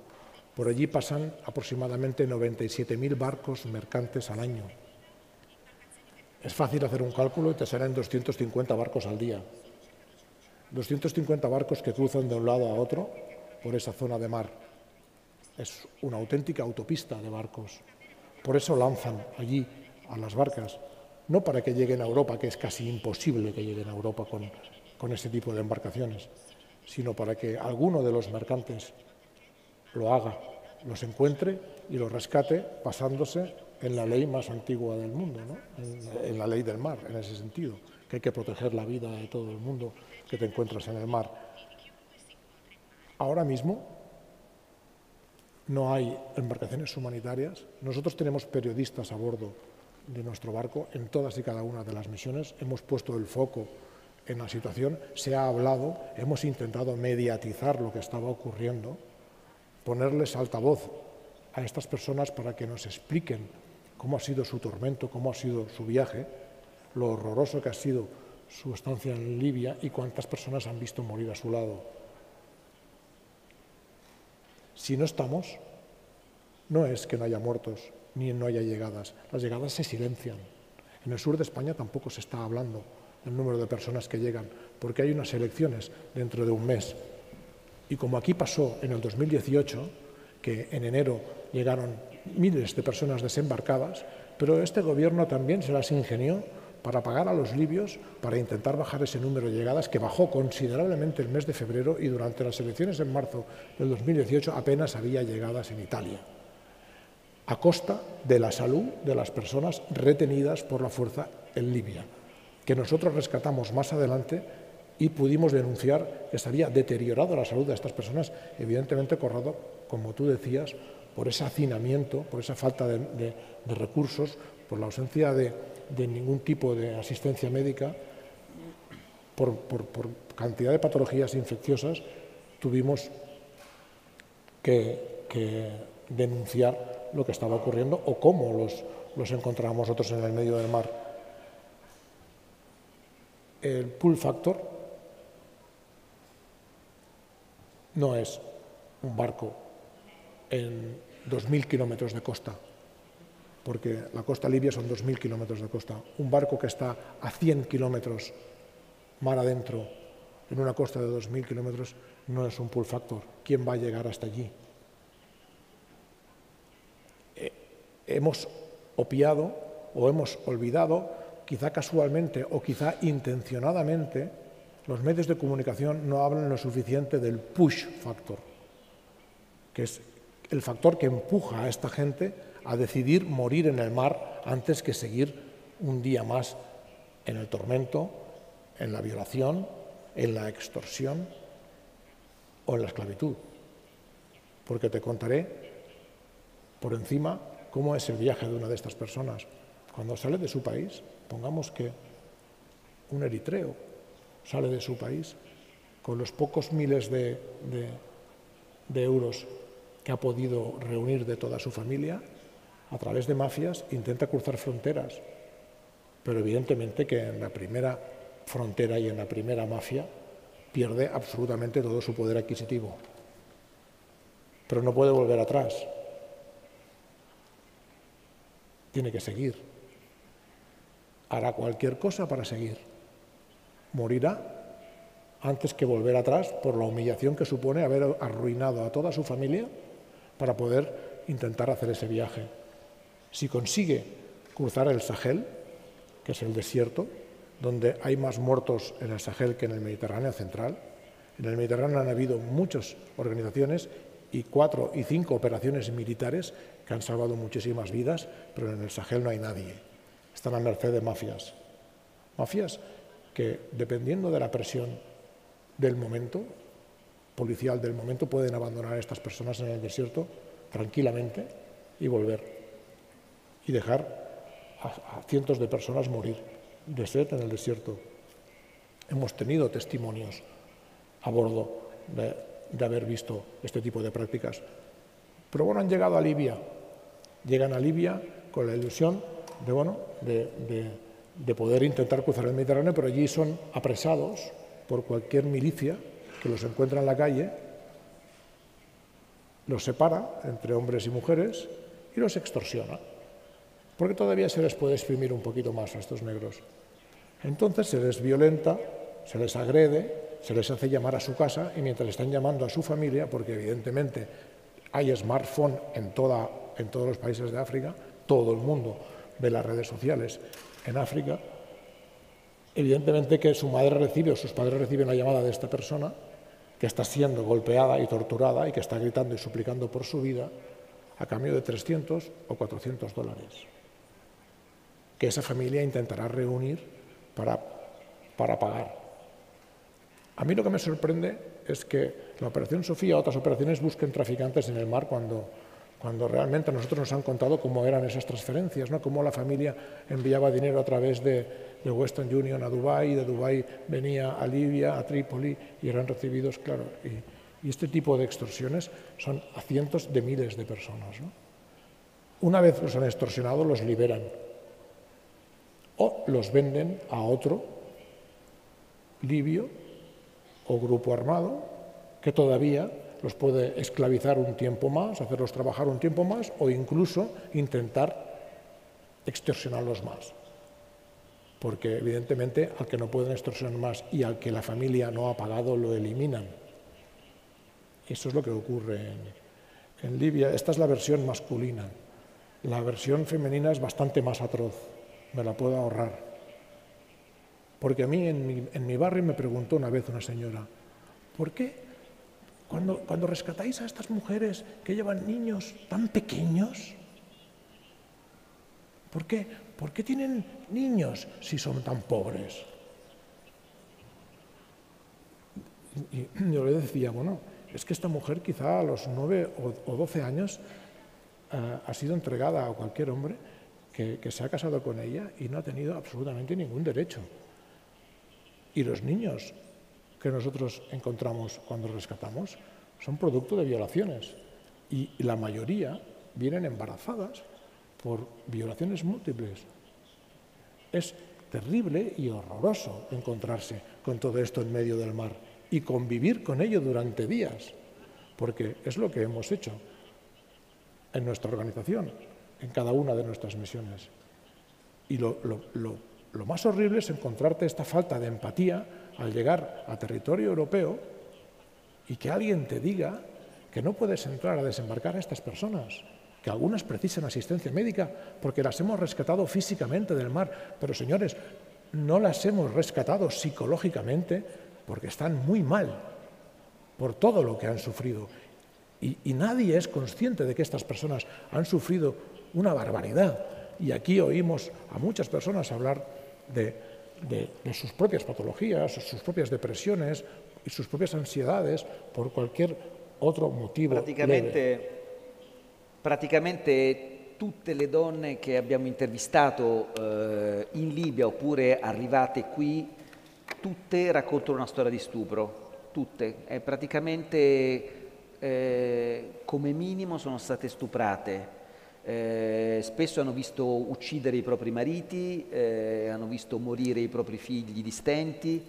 [SPEAKER 1] Por allí pasan aproximadamente 97.000 barcos mercantes al año. Es fácil hacer un cálculo y te serán 250 barcos al día. 250 barcos que cruzan de un lado a otro por esa zona de mar. Es una auténtica autopista de barcos. Por eso lanzan allí a las barcas, no para que lleguen a Europa, que es casi imposible que lleguen a Europa con, con este tipo de embarcaciones, sino para que alguno de los mercantes lo haga, los encuentre y los rescate pasándose en la ley más antigua del mundo, en la ley del mar, en ese sentido, que hay que proteger la vida de todo el mundo que te encuentras en el mar. Ahora mismo no hay embarcaciones humanitarias. Nosotros tenemos periodistas a bordo de nuestro barco en todas y cada una de las misiones. Hemos puesto el foco en la situación, se ha hablado, hemos intentado mediatizar lo que estaba ocurriendo, ponerles altavoz a estas personas para que nos expliquen cómo ha sido su tormento, cómo ha sido su viaje, lo horroroso que ha sido su estancia en Libia y cuántas personas han visto morir a su lado. Si no estamos, no es que no haya muertos, ni no haya llegadas. Las llegadas se silencian. En el sur de España tampoco se está hablando del número de personas que llegan, porque hay unas elecciones dentro de un mes. Y como aquí pasó en el 2018, que en enero llegaron miles de personas desembarcadas, pero este gobierno también se las ingenió para pagar a los libios para intentar bajar ese número de llegadas que bajó considerablemente el mes de febrero y durante las elecciones en marzo del 2018 apenas había llegadas en Italia a costa de la salud de las personas retenidas por la fuerza en Libia, que nosotros rescatamos más adelante y pudimos denunciar que se había deteriorado la salud de estas personas, evidentemente corrado, como tú decías, por ese hacinamiento, por esa falta de, recursos, por la ausencia de ningún tipo de asistencia médica por, cantidad de patologías infecciosas, tuvimos que, denunciar lo que estaba ocurriendo o cómo los, los encontrábamos nosotros en el medio del mar. El pull factor no es un barco en 2.000 kilómetros de costa, porque la costa libia son 2.000 kilómetros de costa. Un barco que está a 100 kilómetros mar adentro, en una costa de 2.000 kilómetros, no es un pull factor. ¿Quién va a llegar hasta allí? Eh, hemos opiado o hemos olvidado, quizá casualmente o quizá intencionadamente, los medios de comunicación no hablan lo suficiente del push factor, que es el factor que empuja a esta gente a decidir morir en el mar antes que seguir un día más en el tormento, en la violación, en la extorsión o en la esclavitud. Porque te contaré por encima cómo es el viaje de una de estas personas. Cuando sale de su país, pongamos que un eritreo sale de su país con los pocos miles de, de euros que ha podido reunir de toda su familia, a través de mafias intenta cruzar fronteras, pero evidentemente que en la primera frontera y en la primera mafia pierde absolutamente todo su poder adquisitivo. Pero no puede volver atrás. Tiene que seguir. Hará cualquier cosa para seguir. Morirá antes que volver atrás por la humillación que supone haber arruinado a toda su familia para poder intentar hacer ese viaje. Si consigue cruzar el Sahel, que es el desierto, donde hay más muertos en el Sahel que en el Mediterráneo central, en el Mediterráneo han habido muchas organizaciones y cuatro y cinco operaciones militares que han salvado muchísimas vidas, pero en el Sahel no hay nadie. Están a merced de mafias. Mafias que, dependiendo de la presión del momento, policial del momento pueden abandonar a estas personas en el desierto tranquilamente y volver y dejar a, cientos de personas morir de sed en el desierto. Hemos tenido testimonios a bordo de, haber visto este tipo de prácticas. Pero bueno, han llegado a Libia. Llegan a Libia con la ilusión de, bueno, de poder intentar cruzar el Mediterráneo, pero allí son apresados por cualquier milicia que los encuentra en la calle, los separa entre hombres y mujeres y los extorsiona, porque todavía se les puede exprimir un poquito más a estos negros. Entonces se les violenta, se les agrede, se les hace llamar a su casa y mientras están llamando a su familia, porque evidentemente hay smartphone en, toda, en todos los países de África, todo el mundo ve las redes sociales en África, evidentemente que su madre recibe o sus padres reciben la llamada de esta persona que está siendo golpeada y torturada y que está gritando y suplicando por su vida a cambio de 300 o 400 dólares, que esa familia intentará reunir para, para pagar. A mí lo que me sorprende es que la Operación Sofía o otras operaciones busquen traficantes en el mar cuando cuando realmente nosotros nos han contado cómo eran esas transferencias, ¿no? cómo la familia enviaba dinero a través de, Western Union a Dubái, de Dubái venía a Libia, a Trípoli y eran recibidos, claro. Y, este tipo de extorsiones son a cientos de miles de personas. Una vez los han extorsionado, los liberan o los venden a otro libio o grupo armado que todavía los puede esclavizar un tiempo más, hacerlos trabajar un tiempo más o incluso intentar extorsionarlos más. Porque evidentemente al que no pueden extorsionar más y al que la familia no ha pagado lo eliminan. Eso es lo que ocurre en, Libia. Esta es la versión masculina. La versión femenina es bastante más atroz. Me la puedo ahorrar. Porque a mí en mi, en mi barrio me preguntó una vez una señora, ¿por qué cuando, rescatáis a estas mujeres que llevan niños tan pequeños, ¿por qué? ¿Por qué tienen niños si son tan pobres? Y yo le decía, bueno, es que esta mujer quizá a los nueve o doce años eh, ha sido entregada a cualquier hombre que se ha casado con ella y no ha tenido absolutamente ningún derecho. Y los niños que nosotros encontramos cuando rescatamos son producto de violaciones y la mayoría vienen embarazadas por violaciones múltiples. Es terrible y horroroso encontrarse con todo esto en medio del mar y convivir con ello durante días, porque es lo que hemos hecho en nuestra organización, en cada una de nuestras misiones. Y lo, más horrible es encontrarte esta falta de empatía al llegar a territorio europeo y que alguien te diga que no puedes entrar a desembarcar a estas personas, que algunas precisan asistencia médica porque las hemos rescatado físicamente del mar, pero señores, no las hemos rescatado psicológicamente porque están muy mal por todo lo que han sufrido. Y, nadie es consciente de que estas personas han sufrido una barbaridad. Y aquí oímos a muchas personas hablar de, sus propias patologías, sus propias depresiones y sus propias ansiedades por cualquier otro motivo.
[SPEAKER 2] Praticamente, praticamente tutte le donne che abbiamo intervistato eh, in Libia oppure arrivate qui, tutte raccontano una storia di stupro, tutte. È praticamente eh, come minimo sono state stuprate. Eh, spesso hanno visto uccidere i propri mariti, eh, hanno visto morire i propri figli di stenti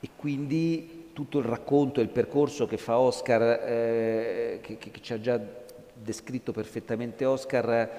[SPEAKER 2] e quindi tutto il racconto e il percorso che fa Oscar, eh, che, che, ci ha già descritto perfettamente Oscar,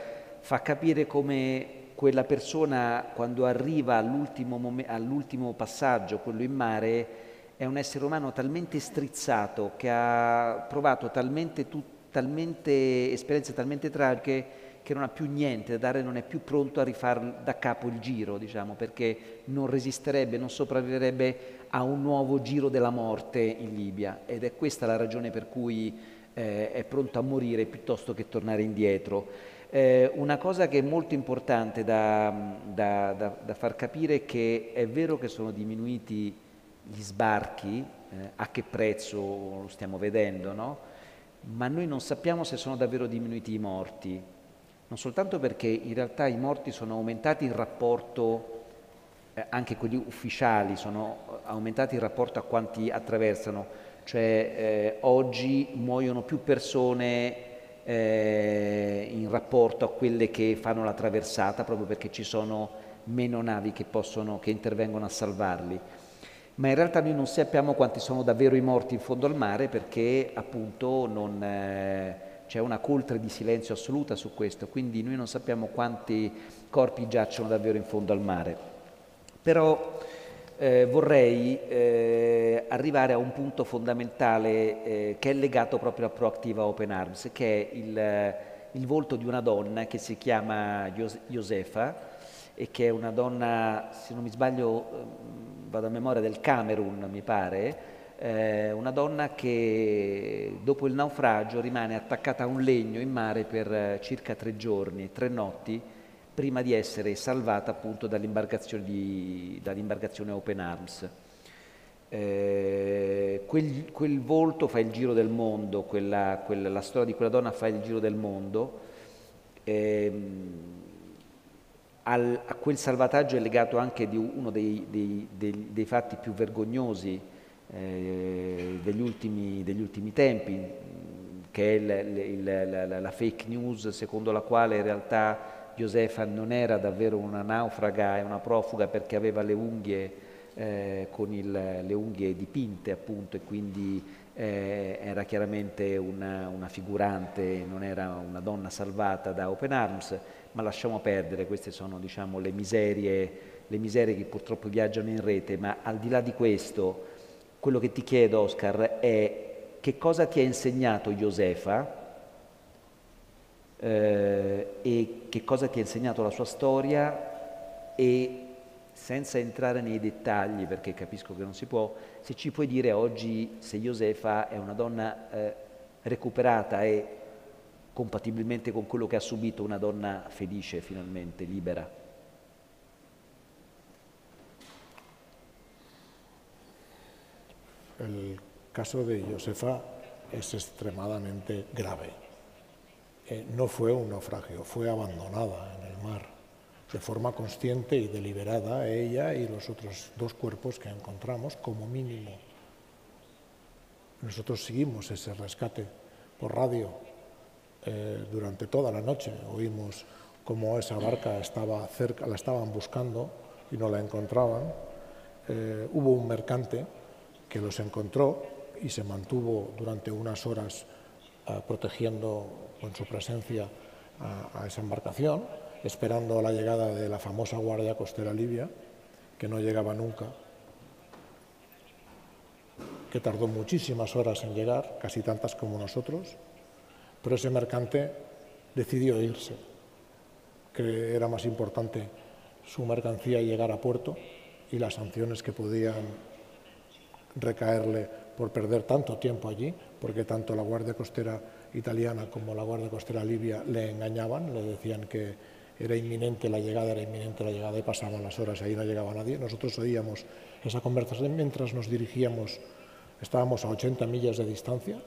[SPEAKER 2] fa capire come quella persona quando arriva all'ultimo, mom- all'ultimo passaggio, quello in mare, è un essere umano talmente strizzato, che ha provato talmente, tu, talmente esperienze talmente tragiche che non ha più niente da dare, non è più pronto a rifare da capo il giro, diciamo, perché non resisterebbe, non sopravviverebbe a un nuovo giro della morte in Libia. Ed è questa la ragione per cui eh, è pronto a morire piuttosto che tornare indietro. Eh, una cosa che è molto importante da, da, da, da, far capire è che è vero che sono diminuiti gli sbarchi, eh, a che prezzo lo stiamo vedendo, no? ma noi non sappiamo se sono davvero diminuiti i morti, non soltanto perché in realtà i morti sono aumentati in rapporto, eh, anche quelli ufficiali sono aumentati in rapporto a quanti attraversano, cioè eh, oggi muoiono più persone eh, in rapporto a quelle che fanno la traversata proprio perché ci sono meno navi che, possono, che intervengono a salvarli. Ma in realtà noi non sappiamo quanti sono davvero i morti in fondo al mare perché appunto non, eh, c'è una coltre di silenzio assoluta su questo, quindi noi non sappiamo quanti corpi giacciono davvero in fondo al mare. Però eh, vorrei eh, arrivare a un punto fondamentale eh, che è legato proprio a Proactiva Open Arms, che è il, il volto di una donna che si chiama Josefa e che è una donna, se non mi sbaglio, ehm, vado a memoria del Camerun, mi pare, eh, una donna che dopo il naufragio rimane attaccata a un legno in mare per eh, circa tre giorni, tre notti, prima di essere salvata appunto dall'imbarcazione, di, dall'imbarcazione Open Arms. Eh, quel, quel, volto fa il giro del mondo, quella, quella, la storia di quella donna fa il giro del mondo. Eh, al, a quel salvataggio è legato anche uno dei, dei, dei, dei, fatti più vergognosi eh, degli, ultimi, degli, ultimi, tempi, che è il, il, la, la, fake news secondo la quale in realtà Josefa non era davvero una naufraga e una profuga perché aveva le unghie, eh, con il, le unghie dipinte appunto e quindi eh, era chiaramente una, una, figurante, non era una donna salvata da Open Arms, ma lasciamo perdere, queste sono diciamo, le, miserie, le miserie che purtroppo viaggiano in rete, ma al di là di questo, quello che ti chiedo Oscar è che cosa ti ha insegnato Josefa eh, e che cosa ti ha insegnato la sua storia e senza entrare nei dettagli, perché capisco che non si può, se ci puoi dire oggi se Josefa è una donna eh, recuperata e compatibilmente con quello che ha subito una donna felice, finalmente, libera.
[SPEAKER 1] El caso de Josefa es extremadamente grave. Eh, no fue un naufragio, fue abandonada en el mar de forma consciente y deliberada ella y los otros dos cuerpos que encontramos como mínimo. Nosotros seguimos ese rescate por radio eh, durante toda la noche. Oímos cómo esa barca estaba cerca, la estaban buscando y no la encontraban. Eh, hubo un mercante que los encontró y se mantuvo durante unas horas eh, protegiendo con su presencia a, esa embarcación, esperando la llegada de la famosa Guardia Costera Libia, que no llegaba nunca, que tardó muchísimas horas en llegar, casi tantas como nosotros, pero ese mercante decidió irse, que era más importante su mercancía llegar a puerto y las sanciones que podían recaerle por perder tanto tiempo allí, porque tanto la Guardia Costera italiana como la Guardia Costera libia le engañaban, le decían que era inminente la llegada, era inminente la llegada y pasaban las horas y ahí no llegaba nadie. Nosotros oíamos esa conversación mientras nos dirigíamos, estábamos a 80 millas de distancia,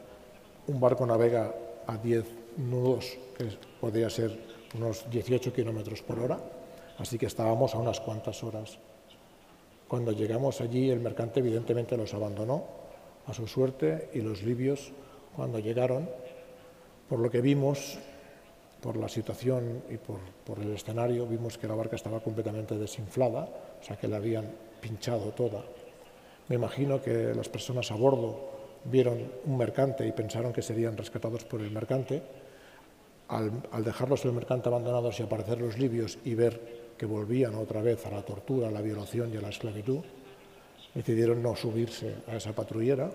[SPEAKER 1] un barco navega a 10 nudos, que podía ser unos 18 kilómetros por hora, así que estábamos a unas cuantas horas. Cuando llegamos allí, el mercante evidentemente los abandonó a su suerte y los libios, cuando llegaron, por lo que vimos, por la situación y por, el escenario, vimos que la barca estaba completamente desinflada, o sea que la habían pinchado toda. Me imagino que las personas a bordo vieron un mercante y pensaron que serían rescatados por el mercante. Al, al dejarlos el mercante abandonados y aparecer los libios y ver que volvían otra vez a la tortura, a la violación y a la esclavitud, decidieron no subirse a esa patrullera.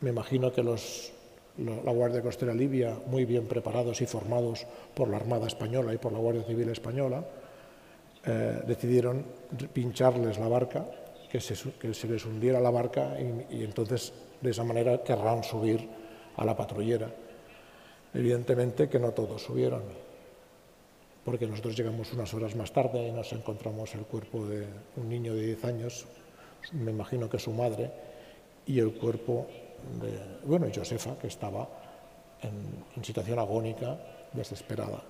[SPEAKER 1] Me imagino que los, la Guardia Costera Libia, muy bien preparados y formados por la Armada Española y por la Guardia Civil Española, eh, decidieron pincharles la barca, que se, que se les hundiera la barca y, y entonces de esa manera querrán subir a la patrullera. Evidentemente que no todos subieron porque nosotros llegamos unas horas más tarde y nos encontramos el cuerpo de un niño de 10 años, me imagino que su madre, y el cuerpo de, bueno, Josefa, que estaba en, situación agónica, desesperada,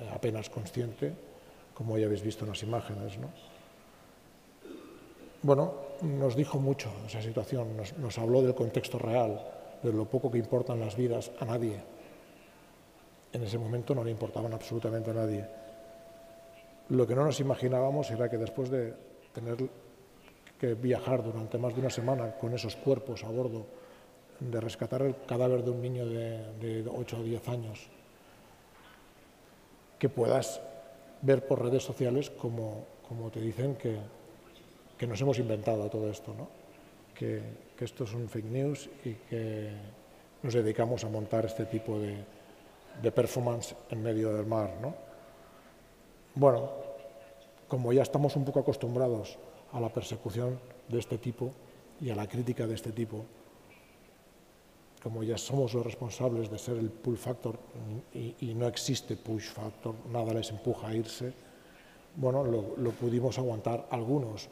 [SPEAKER 1] eh, apenas consciente, como ya habéis visto en las imágenes. ¿no? Bueno, nos dijo mucho esa situación, nos habló del contexto real, de lo poco que importan las vidas a nadie, en ese momento no le importaban absolutamente a nadie. Lo que no nos imaginábamos era que después de tener que viajar durante más de una semana con esos cuerpos a bordo, de rescatar el cadáver de un niño de, 8 o 10 años, que puedas ver por redes sociales como, te dicen que, que, nos hemos inventado todo esto, ¿no? que, que esto es un fake news y que nos dedicamos a montar este tipo de, de performance en medio del mar. ¿no? Bueno, como ya estamos un poco acostumbrados a la persecución de este tipo y a la crítica de este tipo, como ya somos los responsables de ser el pull factor y, no existe push factor, nada les empuja a irse, bueno, lo, pudimos aguantar algunos.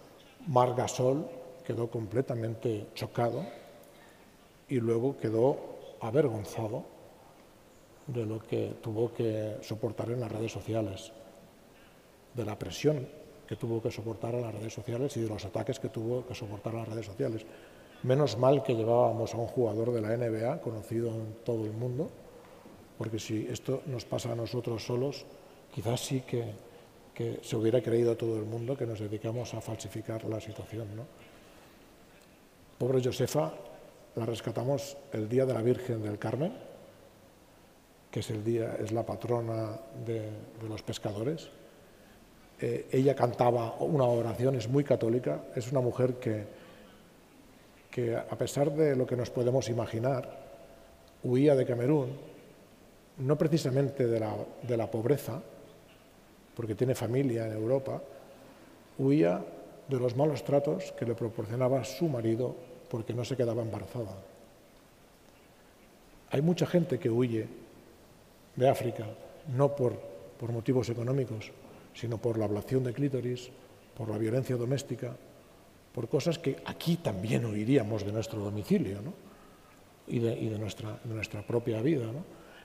[SPEAKER 1] Mar Gasol quedó completamente chocado y luego quedó avergonzado de lo que tuvo que soportar en las redes sociales, de la presión que tuvo que soportar en las redes sociales y de los ataques que tuvo que soportar en las redes sociales. Menos mal que llevábamos a un jugador de la NBA conocido en todo el mundo, porque si esto nos pasa a nosotros solos, quizás sí que, que se hubiera creído a todo el mundo que nos dedicamos a falsificar la situación. ¿no? Pobre Josefa, la rescatamos el día de la Virgen del Carmen, que es el día, es la patrona de, los pescadores. Eh, ella cantaba una oración, es muy católica, es una mujer que, que a pesar de lo que nos podemos imaginar, huía de Camerún, no precisamente de la, de la pobreza, porque tiene familia en Europa, huía de los malos tratos que le proporcionaba su marido porque no se quedaba embarazada. Hay mucha gente que huye de África, no por, por motivos económicos, sino por la ablación de clítoris, por la violencia doméstica, por cosas que aquí también oiríamos de nuestro domicilio ¿no? y, de, y de, nuestra, de, nuestra, propia vida. ¿no?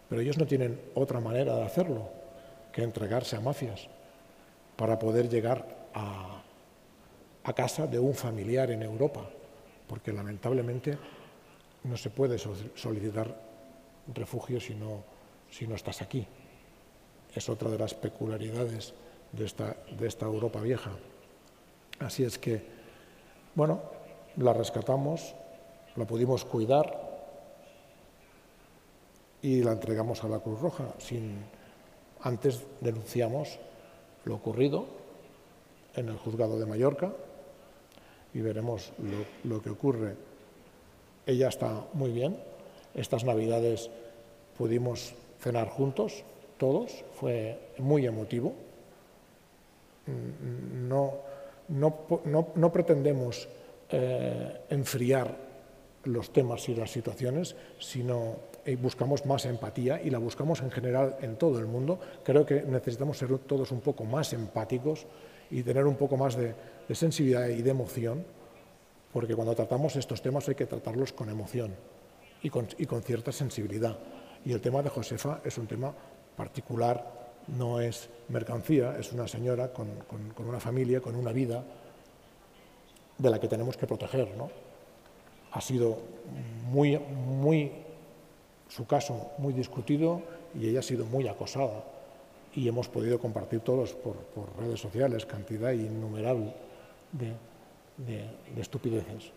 [SPEAKER 1] Pero ellos no tienen otra manera de hacerlo que entregarse a mafias para poder llegar a, a casa de un familiar en Europa, porque lamentablemente no se puede solicitar refugio si no, si no estás aquí. Es otra de las peculiaridades de esta, de esta Europa vieja. Así es que, bueno, la rescatamos, la pudimos cuidar y la entregamos a la Cruz Roja. Sin, antes denunciamos lo ocurrido en el juzgado de Mallorca y veremos lo, que ocurre. Ella está muy bien. Estas navidades pudimos cenar juntos, todos. Fue muy emotivo. No, no, pretendemos eh, enfriar los temas y las situaciones, sino eh, buscamos más empatía y la buscamos en general en todo el mundo. Creo que necesitamos ser todos un poco más empáticos y tener un poco más de, sensibilidad y de emoción, porque cuando tratamos estos temas hay que tratarlos con emoción y con, cierta sensibilidad. Y el tema de Josefa es un tema particular, no es mercancía, es una señora con, una familia, con una vida de la que tenemos que proteger. ¿no? Ha sido muy, muy, su caso muy discutido y ella ha sido muy acosada y hemos podido compartir todos por, redes sociales cantidad innumerable de, de, stupideces.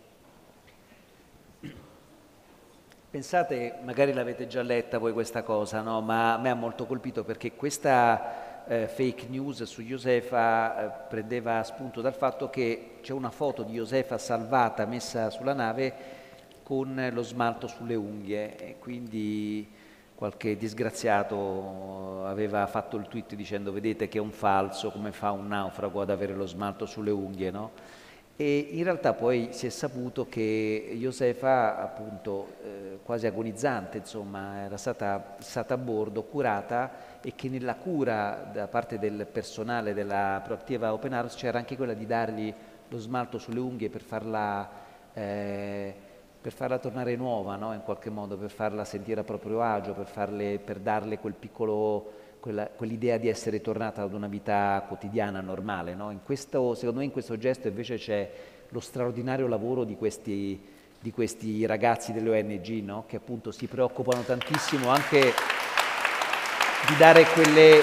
[SPEAKER 2] Pensate, magari l'avete già letta voi questa cosa, no? ma a me ha molto colpito perché questa eh, fake news su Josefa eh, prendeva spunto dal fatto che c'è una foto di Josefa salvata, messa sulla nave con lo smalto sulle unghie e quindi qualche disgraziato aveva fatto il tweet dicendo vedete che è un falso, come fa un naufrago ad avere lo smalto sulle unghie, no? E in realtà poi si è saputo che Josefa, appunto, eh, quasi agonizzante, insomma, era stata, stata, a bordo, curata e che nella cura da parte del personale della Proactiva Open Arms c'era anche quella di dargli lo smalto sulle unghie per farla... Eh, per farla tornare nuova, no? in qualche modo, per farla sentire a proprio agio, per, farle, per darle quel piccolo, quella, quell'idea di essere tornata ad una vita quotidiana, normale. No? Questo, secondo me in questo gesto invece c'è lo straordinario lavoro di questi, di questi ragazzi delle ONG, no? che appunto si preoccupano tantissimo anche di dare quelle,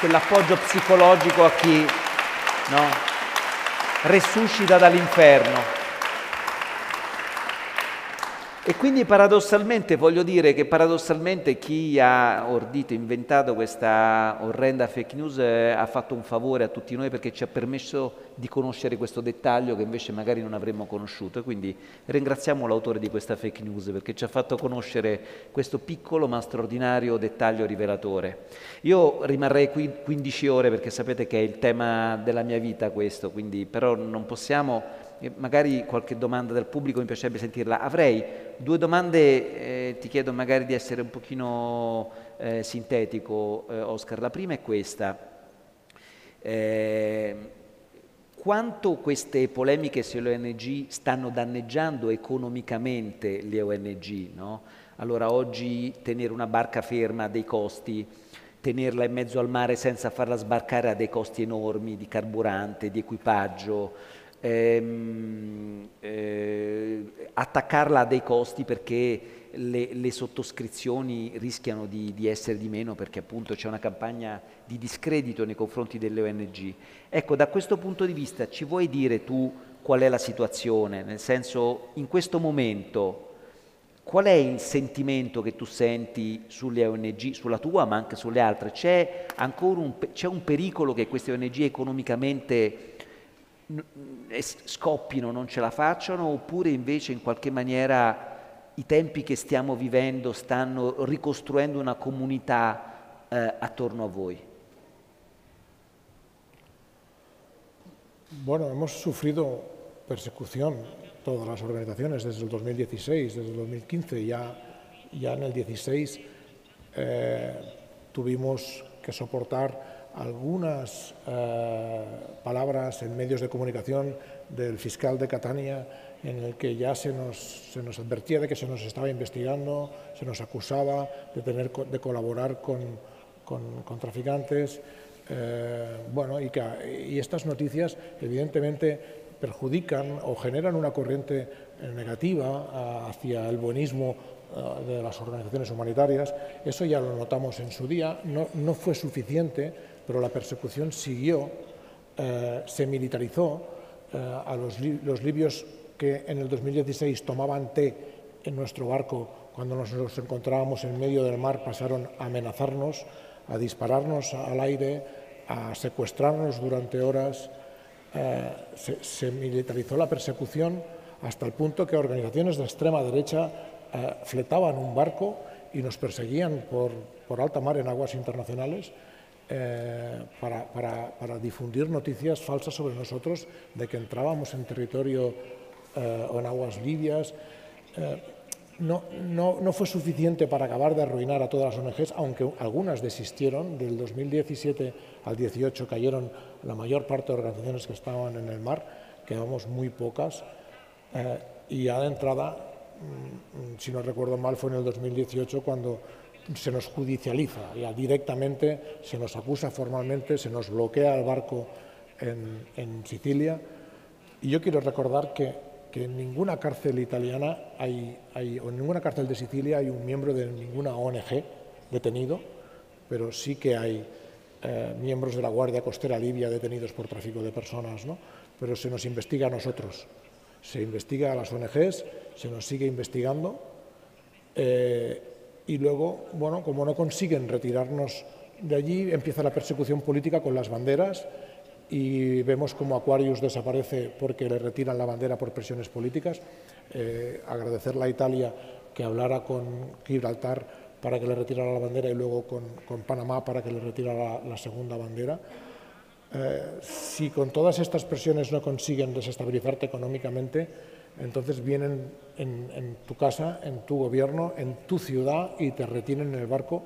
[SPEAKER 2] quell'appoggio psicologico a chi resuscita dall'inferno. E quindi paradossalmente, voglio dire che paradossalmente chi ha ordito, inventato questa orrenda fake news eh, ha fatto un favore a tutti noi perché ci ha permesso di conoscere questo dettaglio che invece magari non avremmo conosciuto. Quindi ringraziamo l'autore di questa fake news perché ci ha fatto conoscere questo piccolo ma straordinario dettaglio rivelatore. Io rimarrei qui 15 ore perché sapete che è il tema della mia vita questo, quindi però non possiamo magari qualche domanda dal pubblico mi piacerebbe sentirla. Avrei due domande, eh, ti chiedo magari di essere un pochino eh, sintetico, eh, Oscar. La prima è questa. Eh, quanto queste polemiche sulle ONG stanno danneggiando economicamente le ONG? No? Allora oggi tenere una barca ferma ha dei costi, tenerla in mezzo al mare senza farla sbarcare ha dei costi enormi di carburante, di equipaggio, ehm, eh, attaccarla a dei costi perché le, le sottoscrizioni rischiano di, di, essere di meno perché appunto c'è una campagna di discredito nei confronti delle ONG. Ecco, da questo punto di vista ci vuoi dire tu qual è la situazione? Nel senso, in questo momento qual è il sentimento che tu senti sulle ONG, sulla tua ma anche sulle altre? C'è ancora un, c'è un pericolo che queste ONG economicamente scoppino, non ce la facciano, oppure invece in qualche maniera i tempi che stiamo vivendo stanno ricostruendo una comunità eh, attorno a voi?
[SPEAKER 1] Bueno, hemos sufrido persecución todas las organizaciones desde el 2016, desde el 2015. Ya, ya en el 16 eh, tuvimos que soportar algunas eh, palabras en medios de comunicación del fiscal de Catania en el que ya se nos, se nos advertía de que se nos estaba investigando, se nos acusaba de, tener, de colaborar con, con, traficantes. bueno, y, que, y estas noticias evidentemente perjudican o generan una corriente negativa hacia el buenismo de las organizaciones humanitarias. Eso ya lo notamos en su día. No, no fue suficiente, pero la persecución siguió, se militarizó. a los, libios que en el 2016 tomaban té en nuestro barco cuando nos encontrábamos en medio del mar pasaron a amenazarnos, a dispararnos al aire, a secuestrarnos durante horas. Eh, se, militarizó la persecución hasta el punto que organizaciones de extrema derecha eh, fletaban un barco y nos perseguían por, por alta mar en aguas internacionales eh, para, para, para, difundir noticias falsas sobre nosotros de que entrábamos en territorio o en aguas libias no, no, no, fue suficiente para acabar de arruinar a todas las ONGs, aunque algunas desistieron. Del 2017 al 18 cayeron la mayor parte de organizaciones que estaban en el mar, quedamos muy pocas. Eh, y ya de entrada, mm, si no recuerdo mal, fue en el 2018 cuando se nos judicializa, ya directamente se nos acusa formalmente, se nos bloquea el barco en, Sicilia. Y yo quiero recordar que en ninguna cárcel italiana o en ninguna cárcel de Sicilia hay un miembro de ninguna ONG detenido, pero sí que hay eh, miembros de la Guardia Costera Libia detenidos por tráfico de personas, ¿no? pero se nos investiga a nosotros, se investiga a las ONGs, se nos sigue investigando eh, y luego, bueno, como no consiguen retirarnos de allí, empieza la persecución política con las banderas y vemos como Aquarius desaparece porque le retiran la bandera por presiones políticas. Eh, agradecerle a Italia que hablara con Gibraltar para que le retirara la bandera y luego con, Panamá para que le retirara la, segunda bandera. Eh, si con todas estas presiones no consiguen desestabilizarte económicamente, entonces vienen en, tu casa, en tu gobierno, en tu ciudad y te retienen en el barco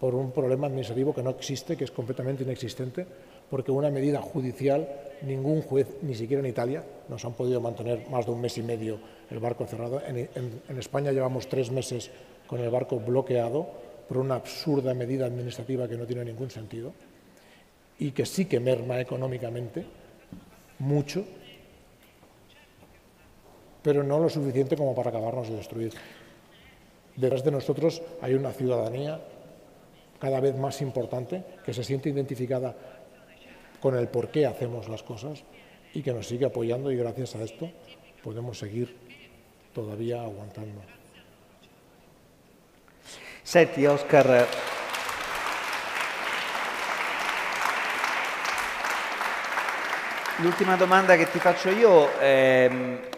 [SPEAKER 1] por un problema administrativo que no existe, que es completamente inexistente porque una medida judicial, ningún juez, ni siquiera en Italia, nos han podido mantener más de un mes y medio el barco cerrado. En, España llevamos tres meses con el barco bloqueado por una absurda medida administrativa que no tiene ningún sentido y que sí que merma económicamente mucho, pero no lo suficiente como para acabarnos de destruir. Detrás de nosotros hay una ciudadanía cada vez más importante que se siente identificada con el por qué hacemos las cosas y que nos sigue apoyando y gracias a esto podemos seguir todavía aguantando.
[SPEAKER 2] Senti Oscar, l'ultima domanda che ti faccio io, ehm,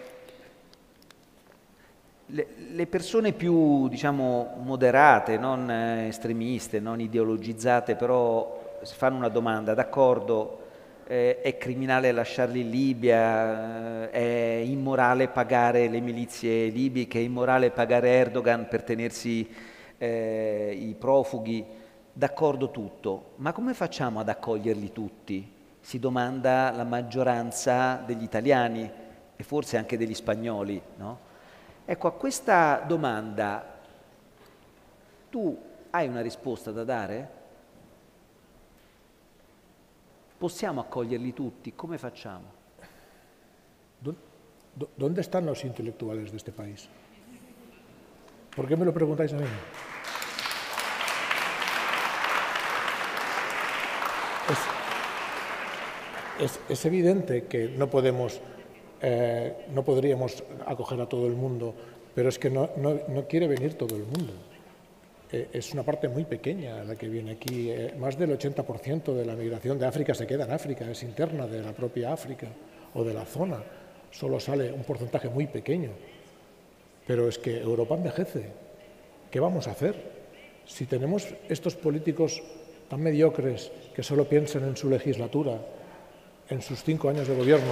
[SPEAKER 2] le, persone più diciamo moderate, non eh, estremiste, non ideologizzate, però fanno una domanda, d'accordo, eh, è criminale lasciarli in Libia, eh, è immorale pagare le milizie libiche, è immorale pagare Erdogan per tenersi eh, i profughi, d'accordo tutto, ma come facciamo ad accoglierli tutti? Si domanda la maggioranza degli italiani e forse anche degli spagnoli. No? Ecco, a questa domanda tu hai una risposta da dare? Possiamo accoglierli tutti? Come facciamo?
[SPEAKER 1] ¿Dónde están los intelectuales de este país? ¿Por qué me lo preguntáis a mí? Es, es, evidente que no podemos, eh, no podríamos acoger a todo el mundo, pero es que no, no, quiere venir todo el mundo. Eh, es una parte muy pequeña la que viene aquí. Eh, más del 80% de la migración de África se queda en África, es interna de la propia África o de la zona. Solo sale un porcentaje muy pequeño. Pero es que Europa envejece. ¿Qué vamos a hacer? Si tenemos estos políticos tan mediocres que solo piensan en su legislatura, en sus cinco años de gobierno,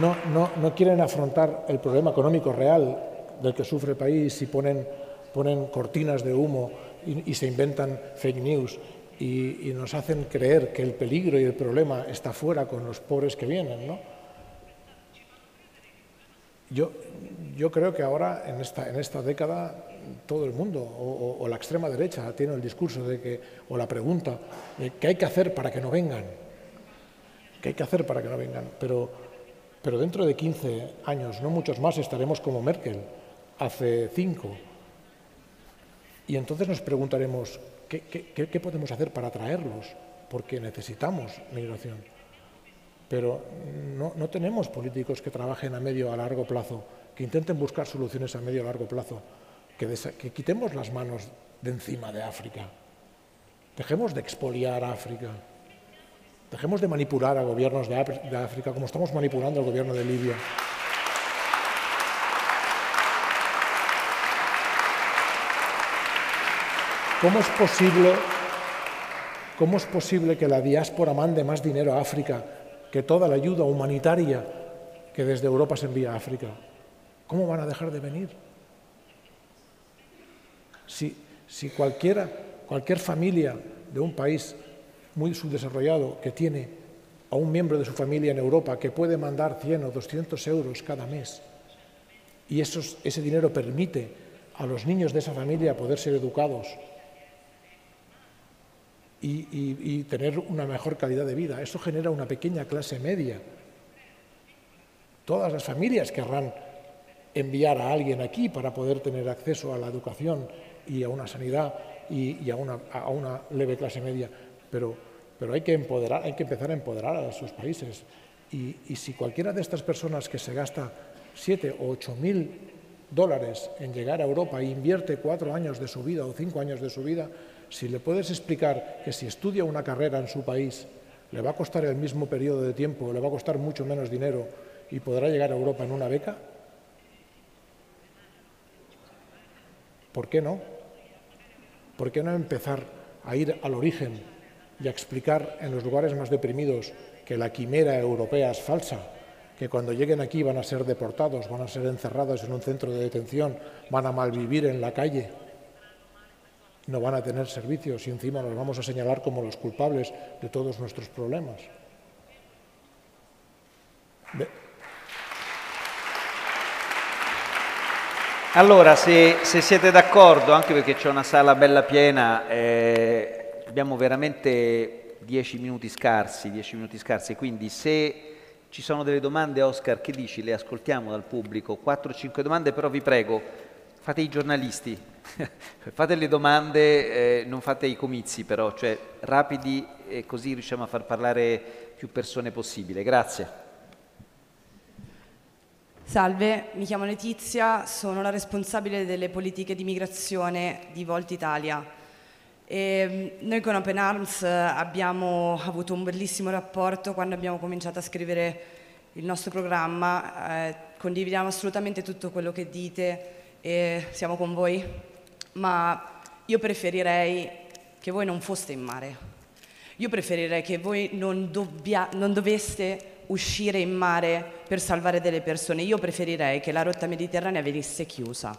[SPEAKER 1] no, no, no, quieren afrontar el problema económico real del que sufre el país y ponen, ponen cortinas de humo y, se inventan fake news y, y, nos hacen creer que el peligro y el problema está fuera con los pobres que vienen. ¿no? Yo, yo creo que ahora, en esta, en esta década, todo el mundo, o, la extrema derecha, tiene el discurso de que, o la pregunta, de qué hay que hacer para que no vengan. ¿Qué hay que hacer para que no vengan? Pero, pero dentro de 15 años, no muchos más, estaremos como Merkel, hace cinco. Y entonces nos preguntaremos, ¿qué, podemos hacer para atraerlos? Porque necesitamos migración pero no, tenemos políticos que trabajen a medio a largo plazo, que intenten buscar soluciones a medio o largo plazo, que, que quitemos las manos de encima de África, dejemos de expoliar a África, dejemos de manipular a gobiernos de, África como estamos manipulando al gobierno de Libia. ¿Cómo es posible, cómo es posible que la diáspora mande más dinero a África que toda la ayuda humanitaria que desde Europa se envía a África, ¿cómo van a dejar de venir? Si, si cualquiera, cualquier familia de un país muy subdesarrollado que tiene a un miembro de su familia en Europa que puede mandar 100 o 200 euros cada mes y ese dinero permite a los niños de esa familia poder ser educados y, tener una mejor calidad de vida. Eso genera una pequeña clase media. Todas las familias querrán enviar a alguien aquí para poder tener acceso a la educación y a una sanidad y, a, una, leve clase media, pero, hay, que empoderar, hay que empezar a empoderar a sus países. Y, y si cualquiera de estas personas que se gasta 7 o 8 mil dólares en llegar a Europa e invierte cuatro años de su vida o cinco años de su vida, si le puedes explicar que si estudia una carrera en su país le va a costar el mismo periodo de tiempo, le va a costar mucho menos dinero y podrá llegar a Europa en una beca, ¿por qué no? ¿Por qué no empezar a ir al origen y a explicar en los lugares más deprimidos que la quimera europea es falsa, que cuando lleguen aquí van a ser deportados, van a ser encerrados en un centro de detención, van a malvivir en la calle? no van a tener servicios y encima nos vamos a señalar como los culpables de todos nuestros problemas.
[SPEAKER 2] Allora, se, se siete d'accordo, anche perché c'è una sala bella piena, eh, abbiamo veramente dieci minuti scarsi, dieci minuti scarsi, quindi se ci sono delle domande, Oscar, che dici? Le ascoltiamo dal pubblico, 4-5 domande, però vi prego, fate i giornalisti, fate le domande, eh, non fate i comizi però, cioè rapidi e così riusciamo a far parlare più persone possibile. Grazie.
[SPEAKER 3] Salve, mi chiamo Letizia, sono la responsabile delle politiche di migrazione di Volt Italia. E mm, noi con Open Arms abbiamo avuto un bellissimo rapporto quando abbiamo cominciato a scrivere il nostro programma, eh, condividiamo assolutamente tutto quello che dite e siamo con voi ma io preferirei che voi non foste in mare. Io preferirei che voi non, dobbia, non doveste uscire in mare per salvare delle persone. Io preferirei che la rotta mediterranea venisse chiusa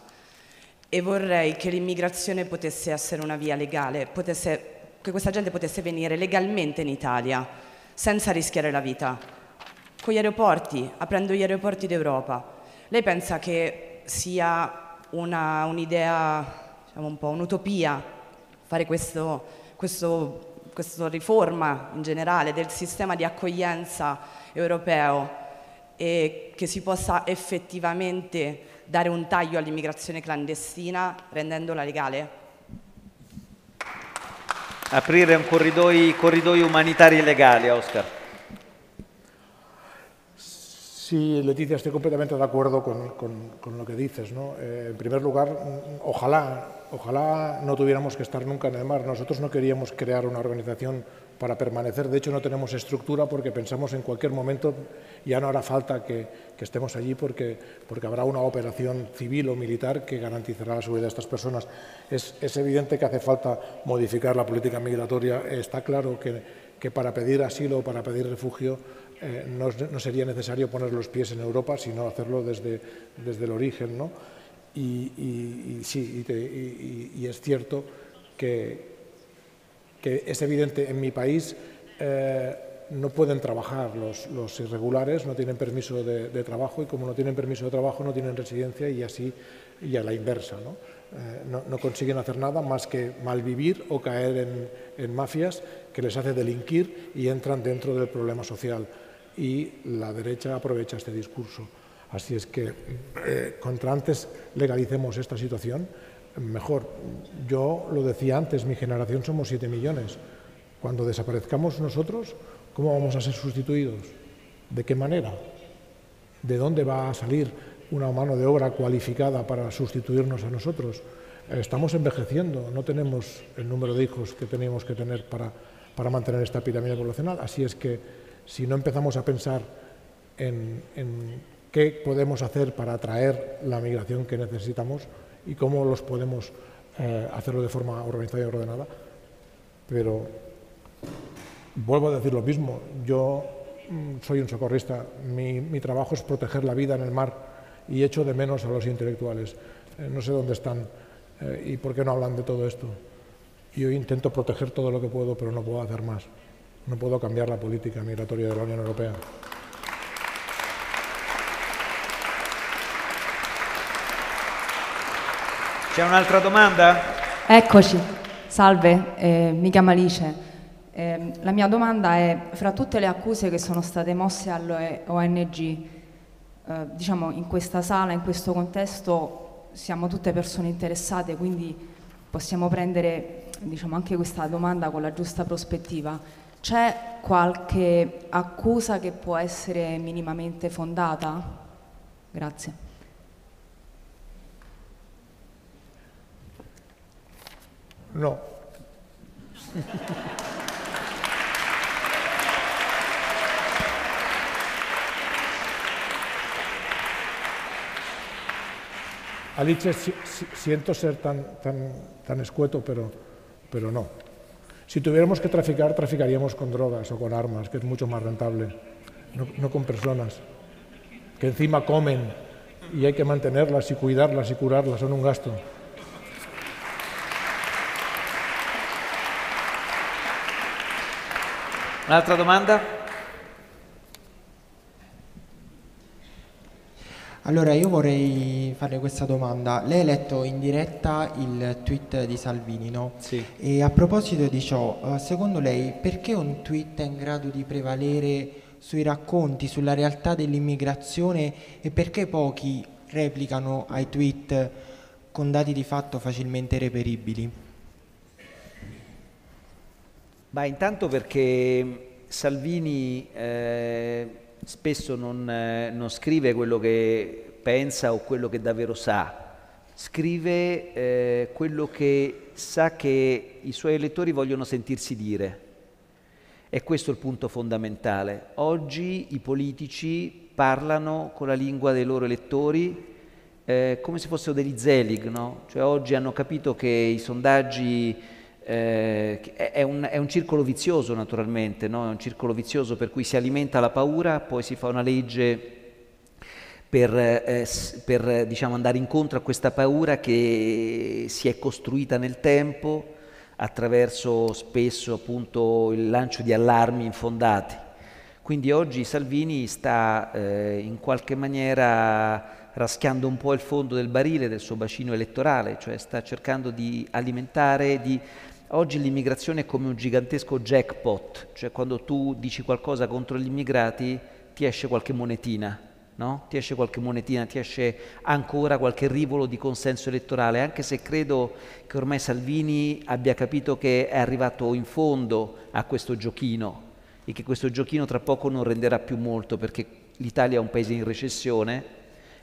[SPEAKER 3] e vorrei che l'immigrazione potesse essere una via legale, potesse, che questa gente potesse venire legalmente in Italia senza rischiare la vita. Con gli aeroporti, aprendo gli aeroporti d'Europa. Lei pensa che sia una, un'idea diciamo un po' un'utopia fare questo, questo, questa riforma in generale del sistema di accoglienza europeo e che si possa effettivamente dare un taglio all'immigrazione clandestina rendendola legale?
[SPEAKER 2] Aprire un corridoi, corridoi umanitari legali, Oscar.
[SPEAKER 1] Sí, Leticia, estoy completamente de acuerdo con, con, con lo que dices. ¿no? Eh, en primer lugar, ojalá Ojalá no tuviéramos que estar nunca en el mar. Nosotros no queríamos crear una organización para permanecer. De hecho, no tenemos estructura porque pensamos en cualquier momento ya no hará falta que, estemos allí porque, porque, habrá una operación civil o militar que garantizará la seguridad de estas personas. Es, evidente que hace falta modificar la política migratoria. Está claro que, para pedir asilo o para pedir refugio eh, no, sería necesario poner los pies en Europa, sino hacerlo desde, desde el origen. ¿no? Y, sí, y, es cierto que, es evidente en mi país, eh, no pueden trabajar los, los irregulares, no tienen permiso de, trabajo y como no tienen permiso de trabajo no tienen residencia y así y a la inversa. ¿no? Eh, no, no, consiguen hacer nada más que malvivir o caer en, en, mafias que les hace delinquir y entran dentro del problema social. Y la derecha aprovecha este discurso. Así es que eh, contra antes legalicemos esta situación, mejor. Yo lo decía antes, mi generación somos 7 millones. Cuando desaparezcamos nosotros, ¿cómo vamos a ser sustituidos? ¿De qué manera? ¿De dónde va a salir una mano de obra cualificada para sustituirnos a nosotros? Estamos envejeciendo, no tenemos el número de hijos que teníamos que tener para, para mantener esta pirámide poblacional. Así es que si no empezamos a pensar en, en qué podemos hacer para atraer la migración que necesitamos y cómo los podemos eh, hacerlo de forma organizada y ordenada, pero Vuelvo a decir lo mismo, yo mm, soy un socorrista, mi, trabajo es proteger la vida en el mar y echo de menos a los intelectuales. Eh, no sé dónde están eh, y por qué no hablan de todo esto. Yo intento proteger todo lo que puedo, pero no puedo hacer más. No puedo cambiar la política migratoria de la Unión Europea.
[SPEAKER 2] C'è un'altra domanda?
[SPEAKER 4] Eccoci, salve, eh, mi chiamo Alice. Eh, la mia domanda è, fra tutte le accuse che sono state mosse alle ONG, eh, diciamo in questa sala, in questo contesto, siamo tutte persone interessate, quindi possiamo prendere diciamo, anche questa domanda con la giusta prospettiva. C'è qualche accusa che può essere minimamente fondata? Grazie.
[SPEAKER 1] No. Alice, siento ser tan, tan, tan escueto, pero, pero no. Si tuviéramos que traficar, traficaríamos con drogas o con armas, que es mucho más rentable, no, no con personas, que encima comen y hay que mantenerlas y cuidarlas y curarlas, son un gasto.
[SPEAKER 2] Un'altra domanda?
[SPEAKER 5] Allora io vorrei fare questa domanda. Lei ha letto in diretta il tweet di Salvini, no?
[SPEAKER 2] Sì.
[SPEAKER 5] E a proposito di ciò, eh, secondo lei perché un tweet è in grado di prevalere sui racconti, sulla realtà dell'immigrazione e perché pochi replicano ai tweet con dati di fatto facilmente reperibili?
[SPEAKER 2] Ma intanto perché Salvini eh, spesso non, eh, non, scrive quello che pensa o quello che davvero sa, scrive eh, quello che sa che i suoi elettori vogliono sentirsi dire. E questo è il punto fondamentale. Oggi i politici parlano con la lingua dei loro elettori eh, come se fossero degli Zelig, no? Cioè oggi hanno capito che i sondaggi eh, è, un, è, un, circolo vizioso naturalmente, no? è un circolo vizioso per cui si alimenta la paura, poi si fa una legge per, eh, per diciamo, andare incontro a questa paura che si è costruita nel tempo attraverso spesso appunto il lancio di allarmi infondati. Quindi oggi Salvini sta eh, in qualche maniera raschiando un po' il fondo del barile del suo bacino elettorale, cioè sta cercando di alimentare, di Oggi l'immigrazione è come un gigantesco jackpot, cioè quando tu dici qualcosa contro gli immigrati ti esce qualche monetina, no? Ti esce qualche monetina, ti esce ancora qualche rivolo di consenso elettorale, anche se credo che ormai Salvini abbia capito che è arrivato in fondo a questo giochino e che questo giochino tra poco non renderà più molto perché l'Italia è un paese in recessione,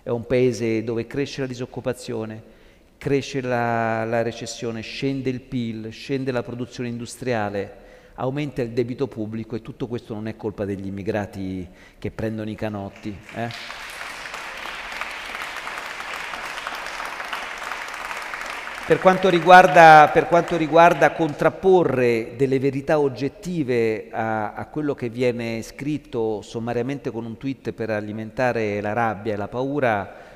[SPEAKER 2] è un paese dove cresce la disoccupazione, cresce la, la recessione, scende il PIL, scende la produzione industriale, aumenta il debito pubblico e tutto questo non è colpa degli immigrati che prendono i canotti. Eh? Per quanto, riguarda, per quanto, riguarda, contrapporre delle verità oggettive a, a, quello che viene scritto sommariamente con un tweet per alimentare la rabbia e la paura,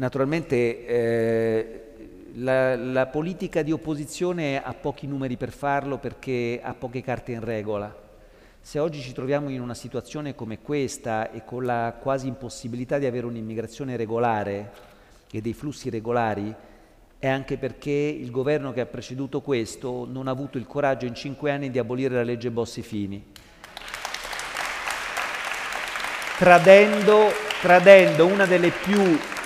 [SPEAKER 2] Naturalmente eh, la, la, politica di opposizione ha pochi numeri per farlo perché ha poche carte in regola. Se oggi ci troviamo in una situazione come questa e con la quasi impossibilità di avere un'immigrazione regolare e dei flussi regolari, è anche perché il governo che ha preceduto questo non ha avuto il coraggio in cinque anni di abolire la legge Bossi-Fini, tradendo, tradendo una delle più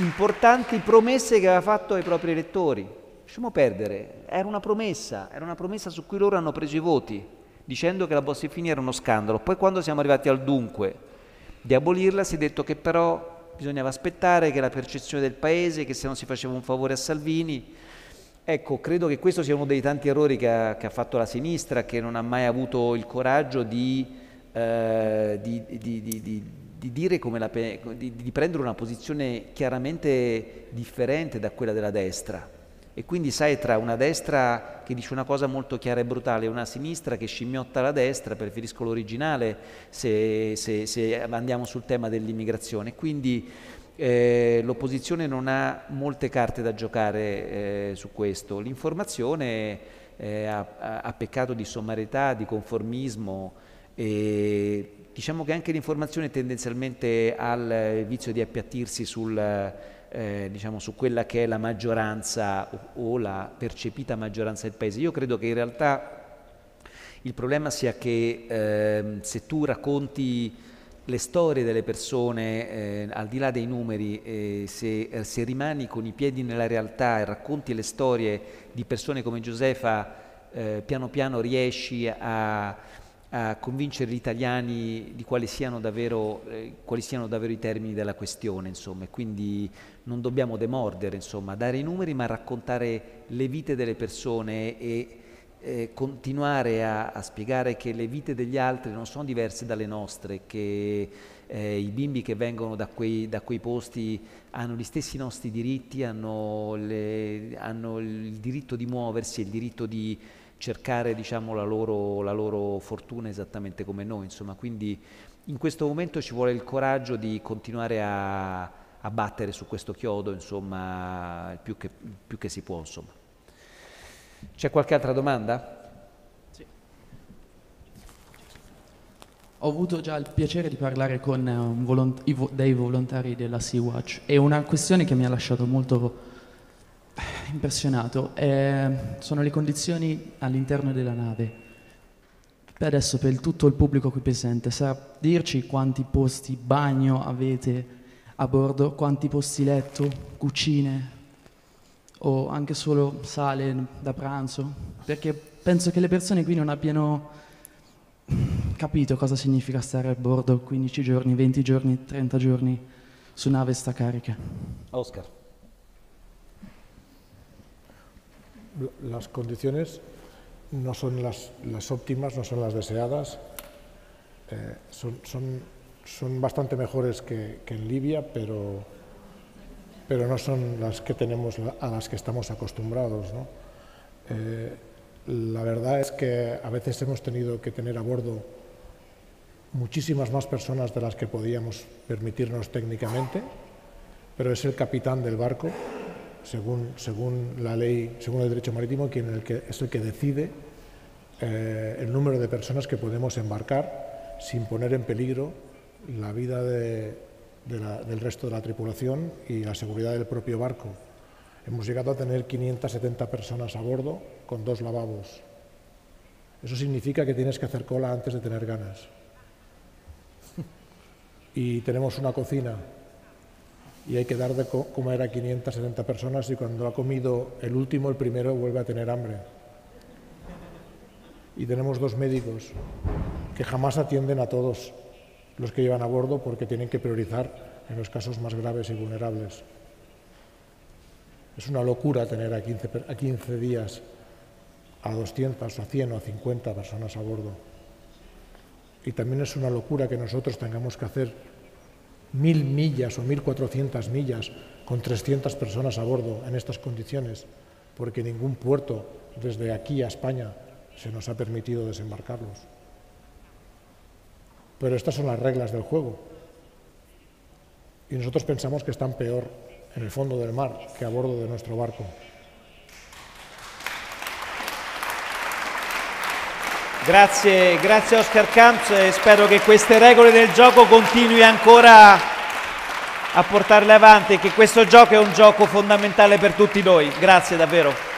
[SPEAKER 2] importanti promesse che aveva fatto ai propri elettori. Lasciamo perdere, era una promessa, era una promessa su cui loro hanno preso i voti, dicendo che la Bossi-Fini era uno scandalo. Poi quando siamo arrivati al dunque di abolirla si è detto che però bisognava aspettare che la percezione del paese, che se non si faceva un favore a Salvini, ecco, credo che questo sia uno dei tanti errori che ha, che ha fatto la sinistra, che non ha mai avuto il coraggio di, eh, di, di, di dire come la, di prendere una posizione chiaramente differente da quella della destra. E quindi sai, tra una destra che dice una cosa molto chiara e brutale e una sinistra che scimmiotta la destra, preferisco l'originale se, se, se andiamo sul tema dell'immigrazione. Quindi eh, l'opposizione non ha molte carte da giocare eh, su questo. L'informazione eh, ha, ha, peccato di sommarietà, di conformismo e diciamo che anche l'informazione tendenzialmente ha il vizio di appiattirsi sul eh, diciamo, su quella che è la maggioranza o, o la percepita maggioranza del paese. Io credo che in realtà il problema sia che eh, se tu racconti le storie delle persone, eh, al di là dei numeri, eh, se, eh, se, rimani con i piedi nella realtà e racconti le storie di persone come Giuseppa, eh, piano piano riesci a, a convincere gli italiani di quali siano, davvero, eh, quali siano davvero, i termini della questione, insomma, quindi non dobbiamo demordere, insomma, dare i numeri ma raccontare le vite delle persone e eh, continuare a, a, spiegare che le vite degli altri non sono diverse dalle nostre, che eh, i bimbi che vengono da quei, da quei, posti hanno gli stessi nostri diritti, hanno, le, hanno il diritto di muoversi, il diritto di cercare diciamo, la, loro, la, loro, fortuna esattamente come noi. Insomma. Quindi in questo momento ci vuole il coraggio di continuare a, a battere su questo chiodo insomma, il più che, più che si può. Insomma. C'è qualche altra domanda?
[SPEAKER 6] Sì. Ho avuto già il piacere di parlare con volont- dei volontari della Sea-Watch e una questione che mi ha lasciato molto impressionato eh, sono le condizioni all'interno della nave. Per adesso, per tutto il pubblico qui presente, sa dirci quanti posti bagno avete a bordo, quanti posti letto, cucine o anche solo sale da pranzo? Perché penso che le persone qui non abbiano capito cosa significa stare a bordo 15 giorni, 20 giorni, 30 giorni su nave sta carica.
[SPEAKER 2] Oscar.
[SPEAKER 1] Las condiciones no son las, las, óptimas, no son las deseadas, eh, son, son, son, bastante mejores que, que, en Libia, pero, pero no son las que tenemos, a las que estamos acostumbrados. ¿no? Eh, la verdad es que a veces hemos tenido que tener a bordo muchísimas más personas de las que podíamos permitirnos técnicamente, pero es el capitán del barco según, según la ley, según el derecho marítimo, quien es el que decide eh, el número de personas que podemos embarcar sin poner en peligro la vida del resto de la tripulación y la seguridad del propio barco. Hemos llegado a tener 570 personas a bordo con dos lavabos. Eso significa que tienes que hacer cola antes de tener ganas. y tenemos una cocina y hay que dar de comer a 570 personas y cuando ha comido el último, el primero vuelve a tener hambre. Y tenemos dos médicos que jamás atienden a todos los que llevan a bordo porque tienen que priorizar en los casos más graves y vulnerables. Es una locura tener a 15, a 15 días a 200 o a 100 o a 50 personas a bordo. Y también es una locura que nosotros tengamos que hacer mil millas o mil cuatrocientas millas con 300 personas a bordo en estas condiciones, porque ningún puerto desde aquí a España se nos ha permitido desembarcarlos. Pero estas son las reglas del juego. Y nosotros pensamos que están peor en el fondo del mar que a bordo de nuestro barco.
[SPEAKER 2] Grazie, grazie Oscar Camps e spero che queste regole del gioco continui ancora a portarle avanti e che questo gioco è un gioco fondamentale per tutti noi. Grazie davvero.